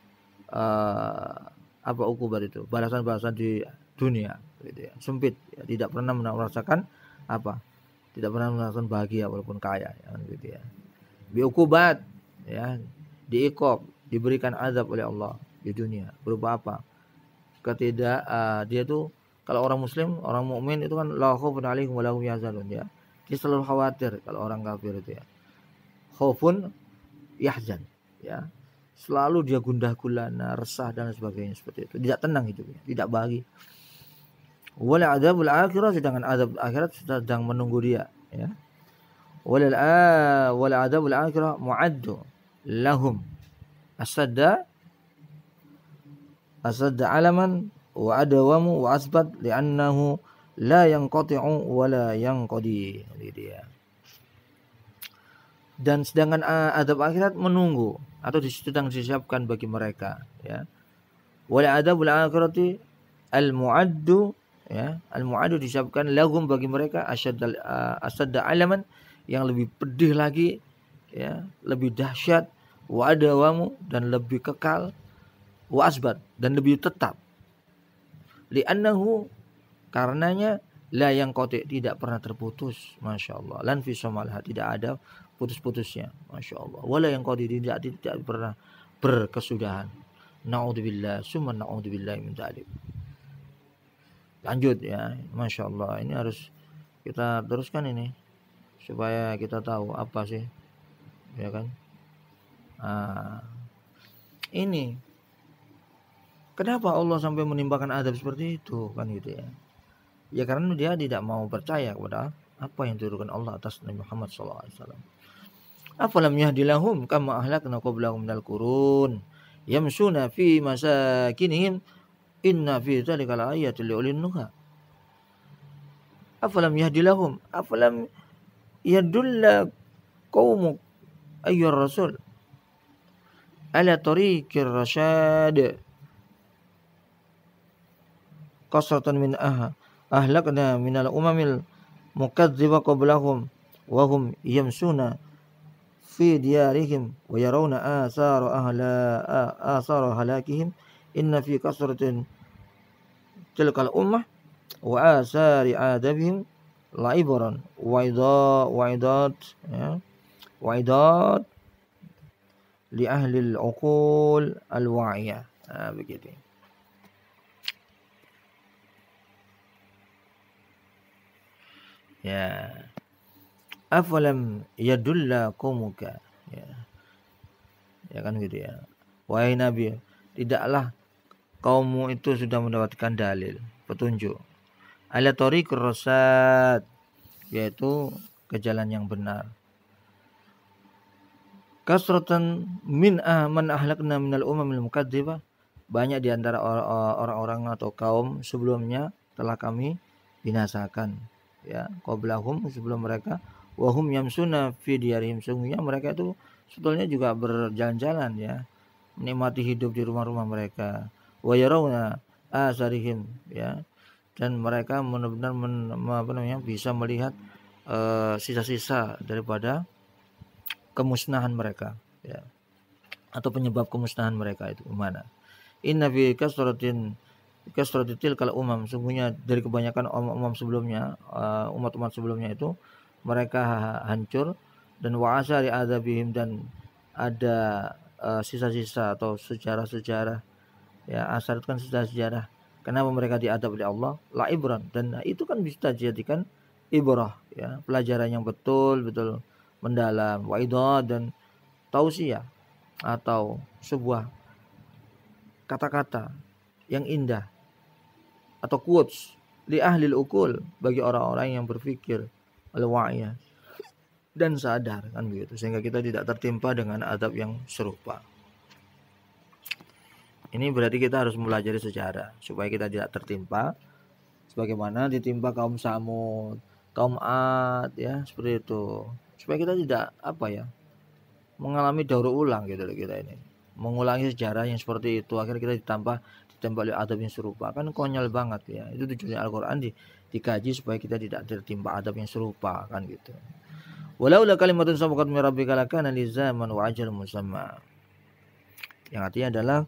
uh, apa ukubat itu balasan-balasan di dunia gitu ya. Sempit. Ya, tidak pernah merasakan apa? Tidak pernah merasakan bahagia walaupun kaya ya, kan, gitu ya. Biukubat ya. Diikop diberikan azab oleh Allah di dunia berupa apa? Ketidak uh, dia tuh kalau orang muslim orang mukmin itu kan la khaufun alaihim wa lahum ya. Dia selalu khawatir kalau orang kafir itu ya. Khaufun yahzan ya. Selalu dia gundah gulana resah dan sebagainya seperti itu. Tidak tenang hidupnya tidak bahagia wal adzabul akhirah sedangkan azab akhirat sedang menunggu dia ya. Wal wal adzabul akhirah muaddu lahum. Asadda asadda alaman wa adawamu wa asbat li'annahu la yanqati'u wa la yanqadi. Dia. Dan sedangkan adab akhirat menunggu atau sedang disiapkan bagi mereka ya. Wal adabul akhirati al muaddu ya al muadu disiapkan lahum bagi mereka asyad uh, alaman yang lebih pedih lagi ya lebih dahsyat wa adawamu dan lebih kekal wa asbat dan lebih tetap. Li'annahu karenanya la yang kote tidak pernah terputus masya Allah lan fi tidak ada putus-putusnya masya Allah wala yang kote tidak tidak pernah berkesudahan. Naudzubillah summa naudzubillah min dzalik lanjut ya masya Allah. Ini harus kita teruskan ini supaya kita tahu apa sih ya kan? Nah, ini kenapa Allah sampai menimpakan adab seperti itu? Kan gitu ya. Ya karena dia tidak mau percaya kepada apa yang diturunkan Allah atas Nabi Muhammad SAW. Afalam yahdilahum kama ahlakna qablahum minal qurun yamsuna fi masakinihim inna fi dzalika laayatil liulil nuha. Afalam yahdilahum afalam yadulla qaumuk ayyur rasul ala tariqir rasyad qasratan min aha ahlakna minal umamil mukadziba qablahum wa hum yamsuna fi diyarihim wa yarawna athara ahla athara halakihim inna fi kasratin tilkal ummah wa asari adabihim laibran wa idha wa idat ya wa idat li ahli al-uqul al-wa'iyah nah, begitu ya afalam yadulla qumuka ya ya kan gitu ya wahai nabi tidaklah kaummu itu sudah mendapatkan dalil petunjuk. Ala rasad yaitu ke jalan yang benar. Kasratan min ah man ahlakna minal umamil mukadzibah banyak di antara orang-orang atau kaum sebelumnya telah kami binasakan ya qablahum sebelum mereka. Wahum yamsuna fi diyarihim. Sungguhnya mereka itu sebetulnya juga berjalan-jalan ya menikmati hidup di rumah-rumah mereka wa yarawna asarihim ya. Dan mereka benar-benar men, apa namanya bisa melihat eh, sisa-sisa uh, daripada kemusnahan mereka ya. Atau penyebab kemusnahan mereka itu mana inna fi kasratin kasratitil kalau umam. Sungguhnya dari kebanyakan umam sebelumnya uh, umat-umat sebelumnya itu mereka hancur. Dan wa'asa di adabihim dan ada uh, sisa-sisa atau sejarah-sejarah ya asal itu kan sejarah-sejarah kenapa mereka diadab oleh Allah? La ibran. Dan itu kan bisa dijadikan ibrah ya. Pelajaran yang betul betul mendalam. Waidah dan tausiah atau sebuah kata-kata yang indah atau quotes li ahli ukul bagi orang-orang yang berpikir al dan sadar kan begitu. Sehingga kita tidak tertimpa dengan adab yang serupa. Ini berarti kita harus mempelajari sejarah supaya kita tidak tertimpa sebagaimana ditimpa kaum Samud, kaum Ad ya seperti itu. Supaya kita tidak apa ya mengalami daur ulang gitu loh kita ini. Mengulangi sejarah yang seperti itu akhirnya kita ditampa ditembak oleh adab yang serupa kan konyol banget ya itu tujuannya Al-Quran di, dikaji supaya kita tidak tertimpa adab yang serupa kan gitu walau la kalimatun sabaqat min rabbika lakana lizaman wa ajal musamma yang artinya adalah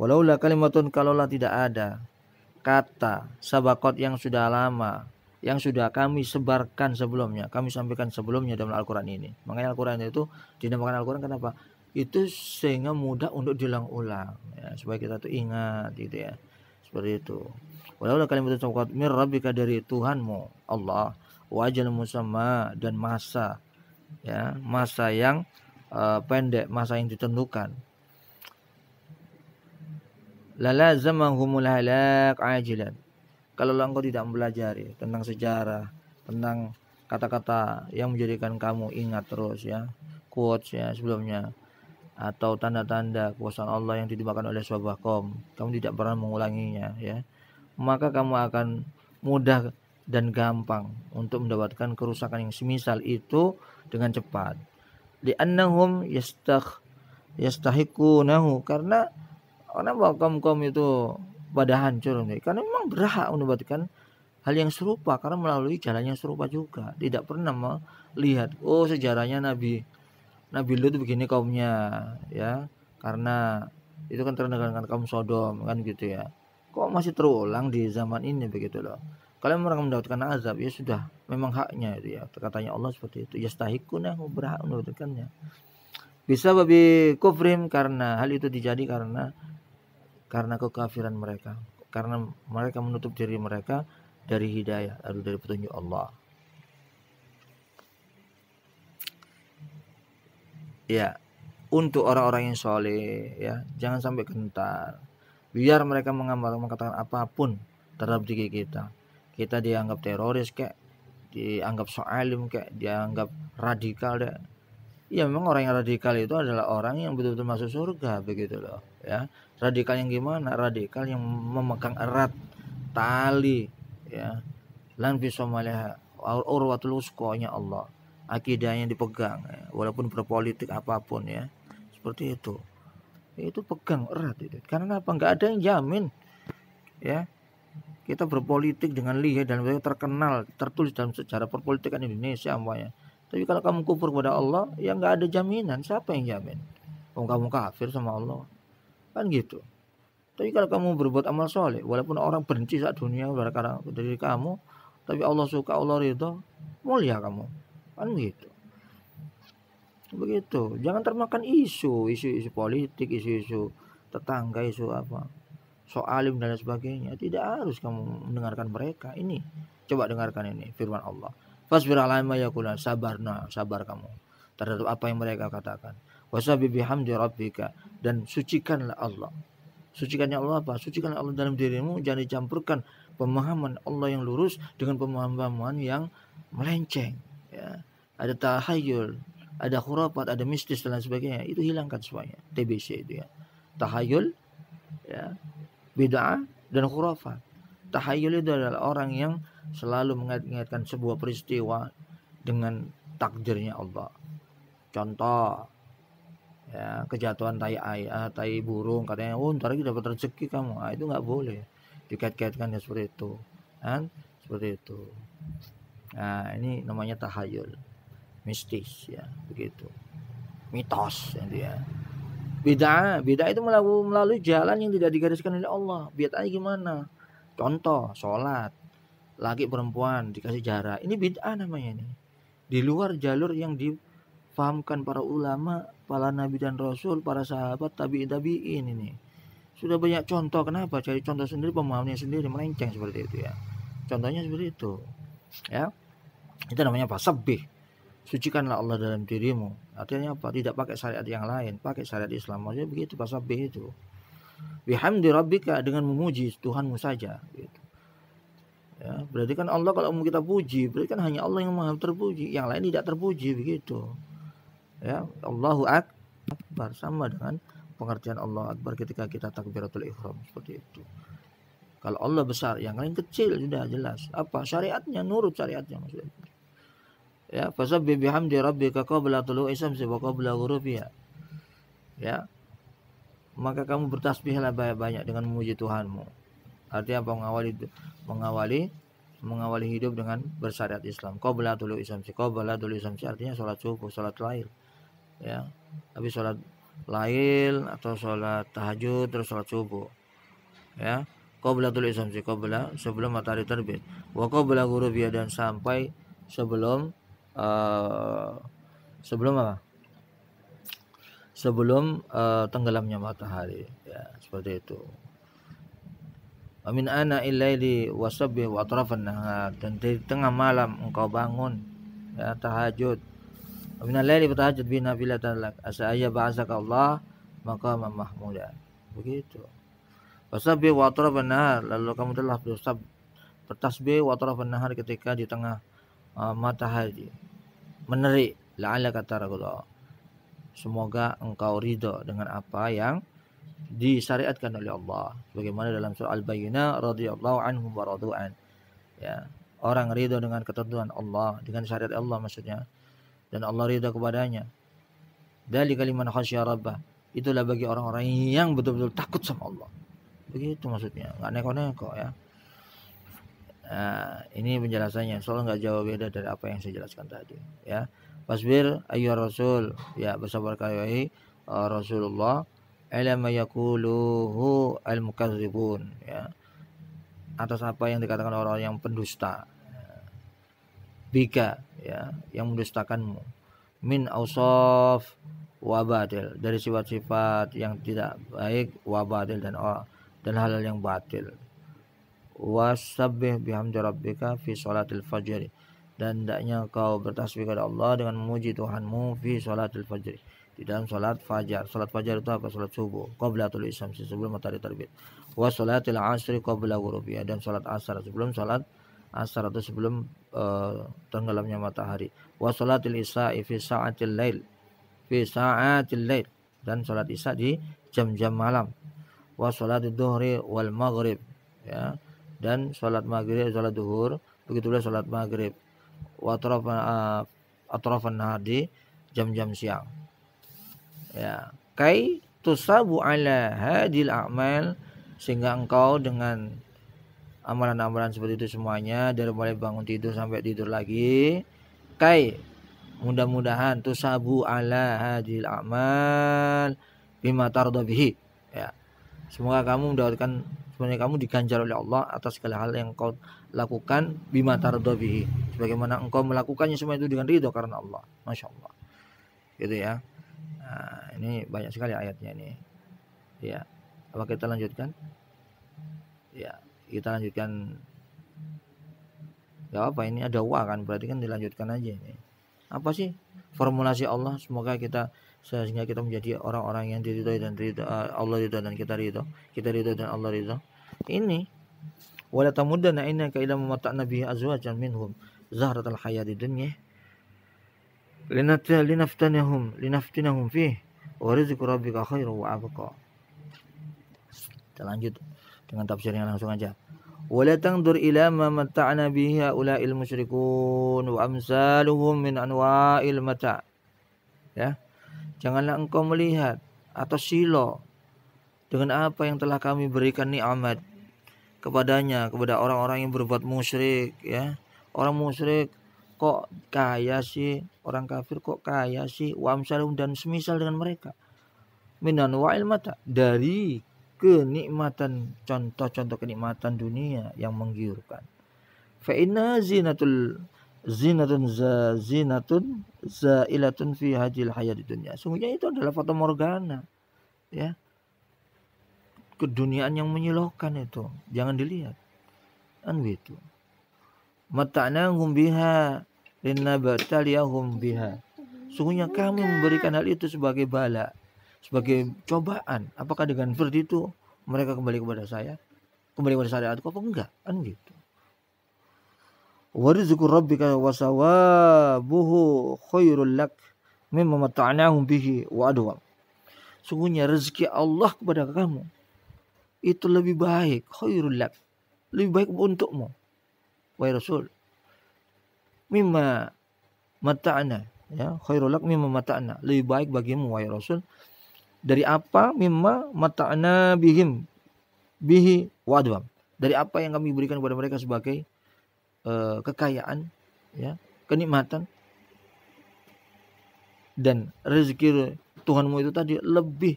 walau la kalimatun kalaulah tidak ada kata sabakot yang sudah lama yang sudah kami sebarkan sebelumnya, kami sampaikan sebelumnya dalam Al-Quran ini. Makanya Al-Quran itu dinamakan Al-Quran kenapa? itu sehingga mudah untuk diulang-ulang ya, supaya kita tuh ingat gitu ya seperti itu walau kalimat sabaqat mir rabbika dari Tuhanmu Allah wajal musamma dan masa ya masa yang uh, pendek masa yang ditentukan lala zamahumul halak ajilan. Kalau engkau tidak mempelajari tentang sejarah tentang kata-kata yang menjadikan kamu ingat terus ya quotes ya sebelumnya atau tanda-tanda kuasa Allah yang ditimpakan oleh sebuah kaum kamu tidak pernah mengulanginya ya maka kamu akan mudah dan gampang untuk mendapatkan kerusakan yang semisal itu dengan cepat. Di annahum yastah yastahiqunahu. Karena bahwa kaum-kaum itu pada hancur karena memang berhak mendapatkan hal yang serupa karena melalui jalan yang serupa juga. Tidak pernah melihat oh sejarahnya Nabi Nabi Lut begini kaumnya ya. Karena itu kan terdengar dengan kaum Sodom kan gitu ya. Kok masih terulang di zaman ini begitu loh? Kalian mereka mendapatkan azab ya sudah memang haknya itu ya. Katanya Allah seperti itu. Ya stahikuna berhak mendapatkannya. Bisa babi kufrim karena hal itu dijadi karena karena kekafiran mereka karena mereka menutup diri mereka dari hidayah lalu dari petunjuk Allah. Ya untuk orang-orang yang soleh ya jangan sampai gentar. Biar mereka mengambil mengatakan apa pun terhadap diri kita. Kita dianggap teroris kayak dianggap soalim kayak dianggap radikal deh ya memang orang yang radikal itu adalah orang yang betul-betul masuk surga begitu loh ya. Radikal yang gimana? Radikal yang memegang erat tali ya. Lan fi urwatul Allah. Akidahnya dipegang ya. walaupun berpolitik apa pun ya. Seperti itu. Itu pegang erat itu. Karena apa? Nggak ada yang jamin ya. Kita berpolitik dengan lihat dan terkenal tertulis dalam sejarah perpolitikan Indonesia semuanya tapi kalau kamu kufur kepada Allah ya nggak ada jaminan. Siapa yang jamin? Oh, kamu kafir sama Allah. Kan gitu. Tapi kalau kamu berbuat amal soleh walaupun orang benci saat dunia dari kamu tapi Allah suka Allah itu mulia kamu. Kan begitu begitu. Jangan termakan isu isu-isu politik isu-isu tetangga isu apa soalim dan sebagainya. Tidak harus kamu mendengarkan mereka. Ini coba dengarkan ini firman Allah fasbir ala ma yakuna sabarna sabar kamu terhadap apa yang mereka katakan. Wasabi bihamdi rabbika. Dan sucikanlah Allah. Sucikannya Allah apa? Sucikanlah Allah dalam dirimu. Jangan dicampurkan pemahaman Allah yang lurus dengan pemahaman yang melenceng ya. Ada tahayul ada khurafat ada mistis dan lain sebagainya. Itu hilangkan semuanya. TBC itu ya. Tahayul ya. Bid'ah dan khurafat. Tahayul itu adalah orang yang selalu mengingatkan sebuah peristiwa dengan takdirnya Allah. Contoh ya kejatuhan tai ayah tai burung katanya oh ntar lagi dapat rezeki kamu. Ah, itu nggak boleh. Dikait-kaitkan ya seperti itu kan? Seperti itu. Nah ini namanya tahayul. Mistis ya begitu. Mitos ya. Dia beda beda itu melalui melalui jalan yang tidak digariskan oleh Allah. Biar aja gimana? Contoh sholat laki perempuan dikasih jarak ini bid'ah namanya ini di luar jalur yang difahamkan para ulama para nabi dan rasul, para sahabat, tabiin tabiin ini. Sudah banyak contoh. Kenapa? Cari contoh sendiri, pemahamannya sendiri melenceng seperti itu ya. Contohnya seperti itu. Ya. Itu namanya apa? Sebih. Sucikanlah Allah dalam dirimu. Artinya apa? Tidak pakai syariat yang lain, pakai syariat Islam aja begitu pasabih itu. Bihamdi rabbika dengan memuji Tuhanmu saja gitu. Ya, berarti kan Allah kalau mau kita puji, berarti kan hanya Allah yang maha terpuji, yang lain tidak terpuji begitu. Ya Allahu Akbar. Sama dengan pengertian Allah Akbar ketika kita takbiratul ihram seperti itu. Kalau Allah besar yang lain kecil sudah jelas. Apa? Syariatnya nurut syariatnya maksudnya. Ya fasabbi bihamdi rabbika qabla tulu'i syamsi wa qabla ghurubiha. Ya maka kamu bertasbihlah banyak-banyak dengan memuji Tuhanmu artinya mengawali mengawali mengawali hidup dengan bersyariat Islam. Qabla tulu'i syamsi qabla tulu'i syamsi artinya sholat subuh sholat lail. Ya tapi sholat lail atau sholat tahajud terus sholat subuh. Ya qablatul islamsi qabla sebelum matahari terbit. Wa qabla ghurubiyah dan sampai sebelum uh, sebelum apa? Sebelum uh, tenggelamnya matahari. Ya seperti itu Amin ana illaili wasabbih wa atrafan nahar dan di tengah malam engkau bangun ya tahajud Min al-laili fatahajjad bi nafilatan lak asa ayya ba'asaka Allah maqaman mahmuda. Begitu. Wasabbi wa atrafan nahar lalu kamu telah bersab bertasbih wa atrafan nahar ketika di tengah uh, matahari menerik la'alla kata. Semoga engkau ridho dengan apa yang disyariatkan oleh Allah. Bagaimana dalam surah Al-Bayyinah radhiyallahu anhum wa radu'an. Ya, orang ridho dengan ketentuan Allah, dengan syariat Allah maksudnya dan Allah ridha kepadanya. Dari kalimat khasya rabbah. Itulah bagi orang-orang yang betul-betul takut sama Allah. Begitu maksudnya. Nggak neko-neko ya. Nah, ini penjelasannya. Soalnya nggak jauh beda dari apa yang saya jelaskan tadi. Ya. Pasbir ayu Rasul. Ya bersabar kalian uh, Rasulullah. Ala ma yaquluhu al-mukadzibun ya. Atas apa yang dikatakan orang yang pendusta. Bika ya yang mendustakanmu. Min ausaf wabadil dari sifat-sifat yang tidak baik wabadil dan dan hal-hal yang batil. Wasabbih bihamdi rabbika fi salatil fajr dan hendaknya kau bertasbih kepada Allah dengan memuji Tuhanmu fi salatil fajr di dalam salat fajar. Salat fajar itu apa? Salat subuh. Qablatul islamsi sebelum matahari terbit. Wa salatil asri qabla ghurubiha dan salat asar sebelum salat asar atau sebelum uh, tenggelamnya matahari. Wa salatil isya'i fi sa'atil lail. Fi sa'atil lail dan salat isya di jam-jam malam. Wa salatil dhuhri wal maghrib ya. Dan salat maghrib, salat duhur, begitu pula salat maghrib. Wa atrafan uh, atrafan nahar jam-jam siang ya. Kai tusabu ala hadil a'mal sehingga engkau dengan amalan-amalan seperti itu semuanya dari mulai bangun tidur sampai tidur lagi kai mudah-mudahan tusabu ala hadil a'mal bima tarda bihi. Ya. Semoga kamu mendapatkan sebenarnya kamu diganjar oleh Allah atas segala hal yang kau lakukan bima tarda bihi. Sebagaimana engkau melakukannya semua itu dengan ridho karena Allah. Masya Allah. Gitu ya Nah, ini banyak sekali ayatnya ini. Ya. Apa kita lanjutkan? Ya, kita lanjutkan. Ya apa ini ada wa kan berarti kan dilanjutkan aja ini. Apa sih formulasi Allah? Semoga kita sehingga kita menjadi orang-orang yang diridhoi dan ridho, eh, Allah ridho dan kita ridho, kita ridho dan Allah ridho. Ini wala tamuddanna innaka ila mamata'na bihi azwajan minhum zahratal hayatid dunya linaftanahum linaftinahum fih wa rizqu rabbika khairu wa abqa kita lanjut dengan tafsirnya langsung aja. tangdur ila ma mata'na bihi ulail musyrikun wa amsaluhum min anwa'il mata' ya. Janganlah engkau melihat atau silo dengan apa yang telah kami berikan nikmat kepadanya kepada orang-orang yang berbuat musyrik ya. Orang musyrik kok kaya sih? Orang kafir kok kaya sih? Wamsalum dan semisal dengan mereka. Minan wa'il mata. Dari kenikmatan contoh-contoh kenikmatan dunia yang menggiurkan. Fa inna zinatul zinatun za zinatun zailatun fi hajil hayat dunia. Sungguhnya itu adalah foto morgana ya. Keduniaan yang menyelokan itu. Jangan dilihat. Kan gitu mata'nahum biha linnabataliyahum biha. Sungguhnya kami memberikan hal itu sebagai bala, sebagai cobaan. Apakah dengan seperti itu mereka kembali kepada saya? Kembali kepada syariatku apa enggak? Kan gitu. Warizqu rabbika wasawabuhu khairul lak mimma mata'nahum bihi wa adwam. Sungguhnya rezeki Allah kepada kamu itu lebih baik, khairul lak. Lebih baik untukmu wahai Rasul mimma mata'na ya khairul lak mimma mata'na. Lebih baik bagimu wahai Rasul dari apa mimma mata'na bihim bihi wadwam dari apa yang kami berikan kepada mereka sebagai uh, kekayaan ya kenikmatan. Dan rezeki Tuhanmu itu tadi lebih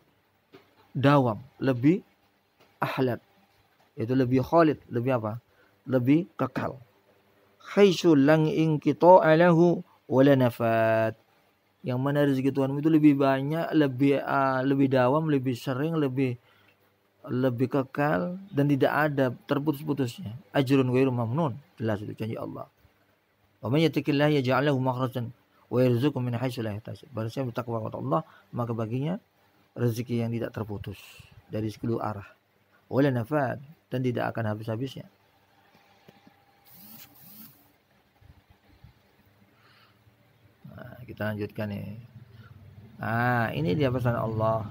dawam lebih ahlat itu lebih khalid lebih apa? Lebih kekal haitsu lang alahu wala nafat yang mana rezeki Tuhan itu lebih banyak, lebih uh, lebih dawam, lebih sering, lebih lebih kekal dan tidak ada terputus-putusnya. Ajrun ghairu mamnun. Jelas itu janji Allah. Wa may yattaqillaha yaj'al lahu makhrajan wa yarzuqhu min haitsu la yahtasib. Barang siapa bertakwa kepada Allah, maka baginya rezeki yang tidak terputus dari seluruh arah. Wala nafad dan tidak akan habis-habisnya. Kita lanjutkan nih nah ini dia pesan Allah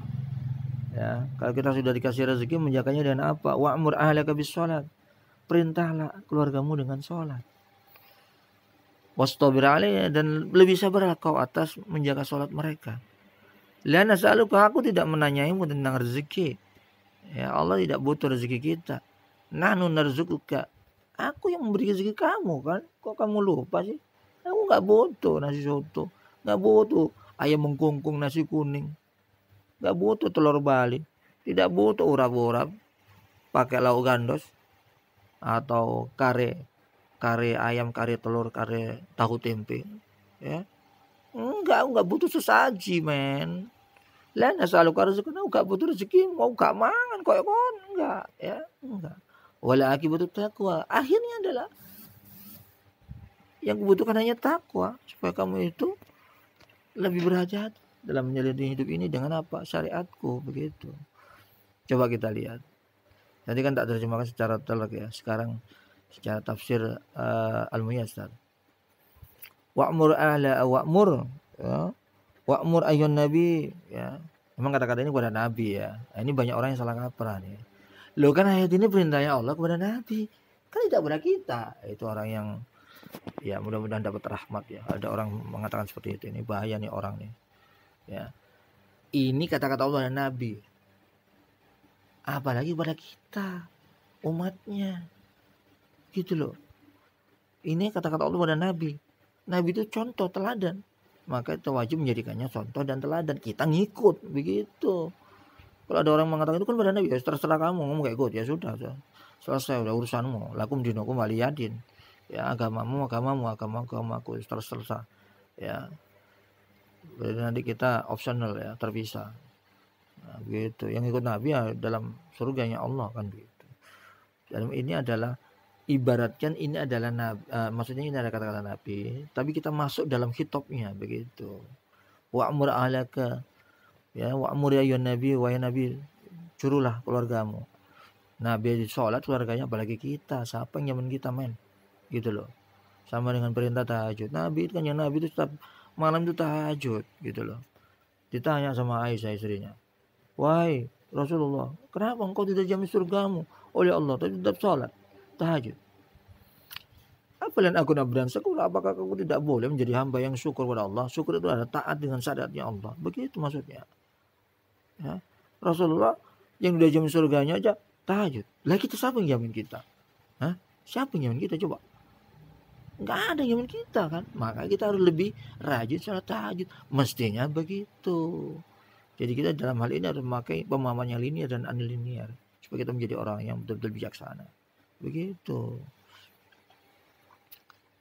ya kalau kita sudah dikasih rezeki menjaganya dengan apa wa'mur ahlaka bis salat perintahlah keluargamu dengan sholat wastabir dan lebih sabar kau atas menjaga sholat mereka Liana nas'aluka aku tidak menanyaimu tentang rezeki. Ya Allah tidak butuh rezeki kita. Nahnu narzukuka. Aku yang memberi rezeki kamu kan. Kok kamu lupa sih? Aku nggak butuh nasi soto nggak butuh. Ayam mengkungkung nasi kuning. Nggak butuh telur bali. Tidak butuh urap-urap. Pakai lauk gandos. Atau kare kare ayam kare telur kare tahu tempe. Ya. Enggak enggak butuh sesaji men. Lain selalu karo rezeki enggak butuh rezeki mau gak mangan koyo kon enggak ya enggak wala butuh takwa. Akhirnya adalah yang kubutuhkan hanya takwa. Supaya kamu itu lebih berhajat dalam menjalani hidup ini dengan apa syariatku begitu coba kita lihat Nanti kan tak terjemahkan secara telak ya. Sekarang secara tafsir uh, Al-Muyassar. Wa'mur ala wa'mur ya. Wa'mur ayun nabi ya. Memang kata-kata ini kepada nabi ya. Nah, ini banyak orang yang salah kaprah nih. Loh kan ayat ini perintahnya Allah kepada nabi. Kan tidak kepada kita. Itu orang yang ya mudah-mudahan dapat rahmat ya. Ada orang mengatakan seperti itu. Ini bahaya nih orang nih. Ya. Ini kata-kata Allah dan nabi. Apalagi pada kita umatnya. Gitu loh. Ini kata-kata Allah pada Nabi. Nabi itu contoh teladan. Maka itu wajib menjadikannya contoh dan teladan. Kita ngikut begitu. Kalau ada orang mengatakan itu kan pada Nabi ya terserah kamu ngomong kayak ikut. Ya sudah, sudah. Selesai udah urusanmu. Lakum dinokum waliyadin ya agamamu agamamu agama agamaku terserah ya Berarti nanti kita optional ya terpisah Nah, begitu. Yang ikut Nabi ya dalam surganya Allah kan begitu. Dalam ini adalah ibaratkan ini adalah nabi, uh, maksudnya ini ada kata-kata Nabi, tapi kita masuk dalam hitopnya begitu. Wa'mur ahlaka ya wa'mur ya yun nabi wa ya nabi curulah keluargamu. Nabi sholat keluarganya apalagi kita siapa yang nyaman kita men gitu loh sama dengan perintah tahajud Nabi itu kan yang Nabi itu tetap malam itu tahajud gitu loh ditanya sama Aisyah istrinya Wahai Rasulullah, kenapa engkau tidak jamin surgamu oleh Allah tapi tetap sholat tahajud? Apa yang aku nak syukur? Apakah aku tidak boleh menjadi hamba yang syukur kepada Allah? Syukur itu adalah taat dengan syariatnya Allah. Begitu maksudnya. Ya. Rasulullah yang sudah jamin surganya aja tahajud. Lah kita siapa yang jamin kita? Hah? Siapa yang jamin kita coba? Enggak ada jamin kita kan. Maka kita harus lebih rajin sholat tahajud. Mestinya begitu. Jadi kita dalam hal ini harus memakai pemahaman yang linear dan unlinear supaya kita menjadi orang yang betul-betul bijaksana. Begitu.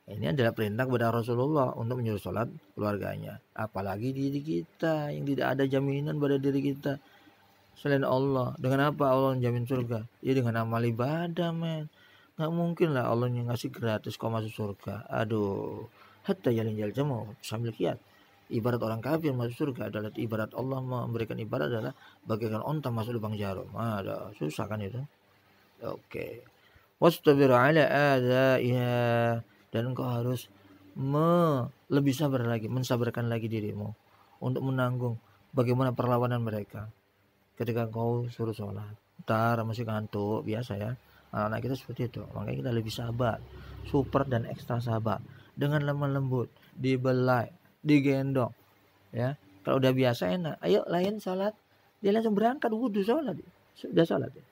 Ini adalah perintah kepada Rasulullah untuk menyuruh sholat keluarganya. Apalagi diri kita yang tidak ada jaminan pada diri kita selain Allah. Dengan apa Allah menjamin surga? Ya dengan amal ibadah, men. Nggak mungkin lah Allah yang ngasih gratis kau masuk surga. Aduh. Hatta yalin jal jamu sambil kiat ibarat orang kafir masuk surga adalah ibarat Allah memberikan ibarat adalah bagaikan onta masuk lubang jarum. Ada susah kan itu. Oke. Okay. Wastabir ala adaiha dan engkau harus me, lebih sabar lagi, mensabarkan lagi dirimu untuk menanggung bagaimana perlawanan mereka ketika kau suruh sholat. Ntar masih ngantuk biasa ya. Anak-anak kita seperti itu. Makanya kita lebih sabar, super dan ekstra sabar. Dengan lemah lembut, dibelai, digendong ya. Kalau udah biasa enak ayo lain sholat dia langsung berangkat wudhu sholat sudah sholat ya?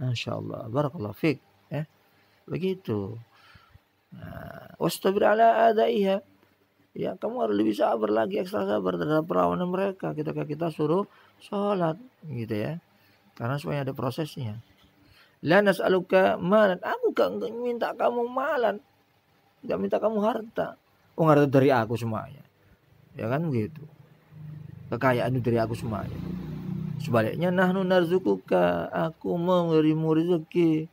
Masya Allah. Barakallah fik ya. Begitu. Nah, wastabir ala adaiha. Ya kamu harus lebih sabar lagi ekstra sabar terhadap perawanan mereka ketika kita suruh sholat gitu ya. Karena semuanya ada prosesnya la nas'aluka malan. Aku gak minta kamu malan. Gak minta kamu harta. Oh harta dari aku semuanya. Ya kan begitu. Kekayaan dari aku semuanya. Sebaliknya nahnu narzukuka. Aku memberimu rezeki.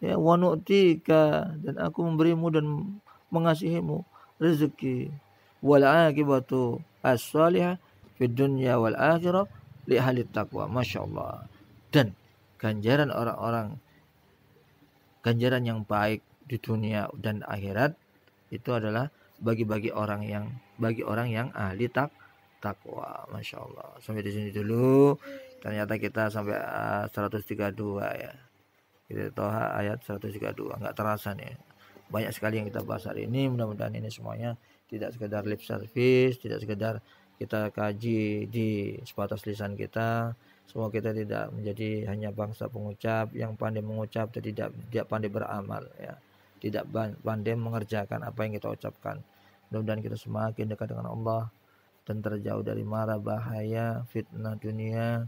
Ya wanu'tika dan aku memberimu dan mengasihimu rezeki. Wal akibatu as-salihah fid dunya wal akhirah li ahli taqwa. Masyaallah dan ganjaran orang-orang ganjaran yang baik di dunia dan akhirat itu adalah bagi-bagi orang yang bagi orang yang ahli tak takwa. Masya Allah. Sampai di sini dulu. Ternyata kita sampai uh, 132 ya. Kita Toha ayat 132 nggak terasa nih. Banyak sekali yang kita bahas hari ini. Mudah-mudahan ini semuanya tidak sekedar lip service tidak sekedar kita kaji di sebatas lisan kita semua kita tidak menjadi hanya bangsa pengucap yang pandai mengucap tidak tidak pandai beramal ya. Tidak pandai mengerjakan apa yang kita ucapkan. Mudah-mudahan kita semakin dekat dengan Allah dan terjauh dari mara bahaya fitnah dunia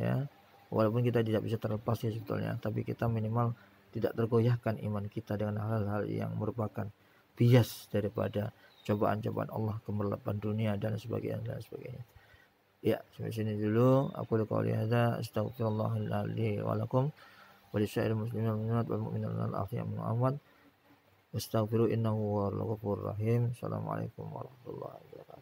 ya. Walaupun kita tidak bisa terlepas ya sebetulnya tapi kita minimal tidak tergoyahkan iman kita dengan hal-hal yang merupakan bias daripada cobaan-cobaan Allah kemerlapan dunia dan sebagainya dan sebagainya ya sampai sini dulu. Aku hadza astaghfirullahaladzim wa lakum wa lisa'il muslimin wal mu'minin wal mu'min wastaghfiru innahu huwal ghafurur rahim. Assalamualaikum warahmatullahi wabarakatuh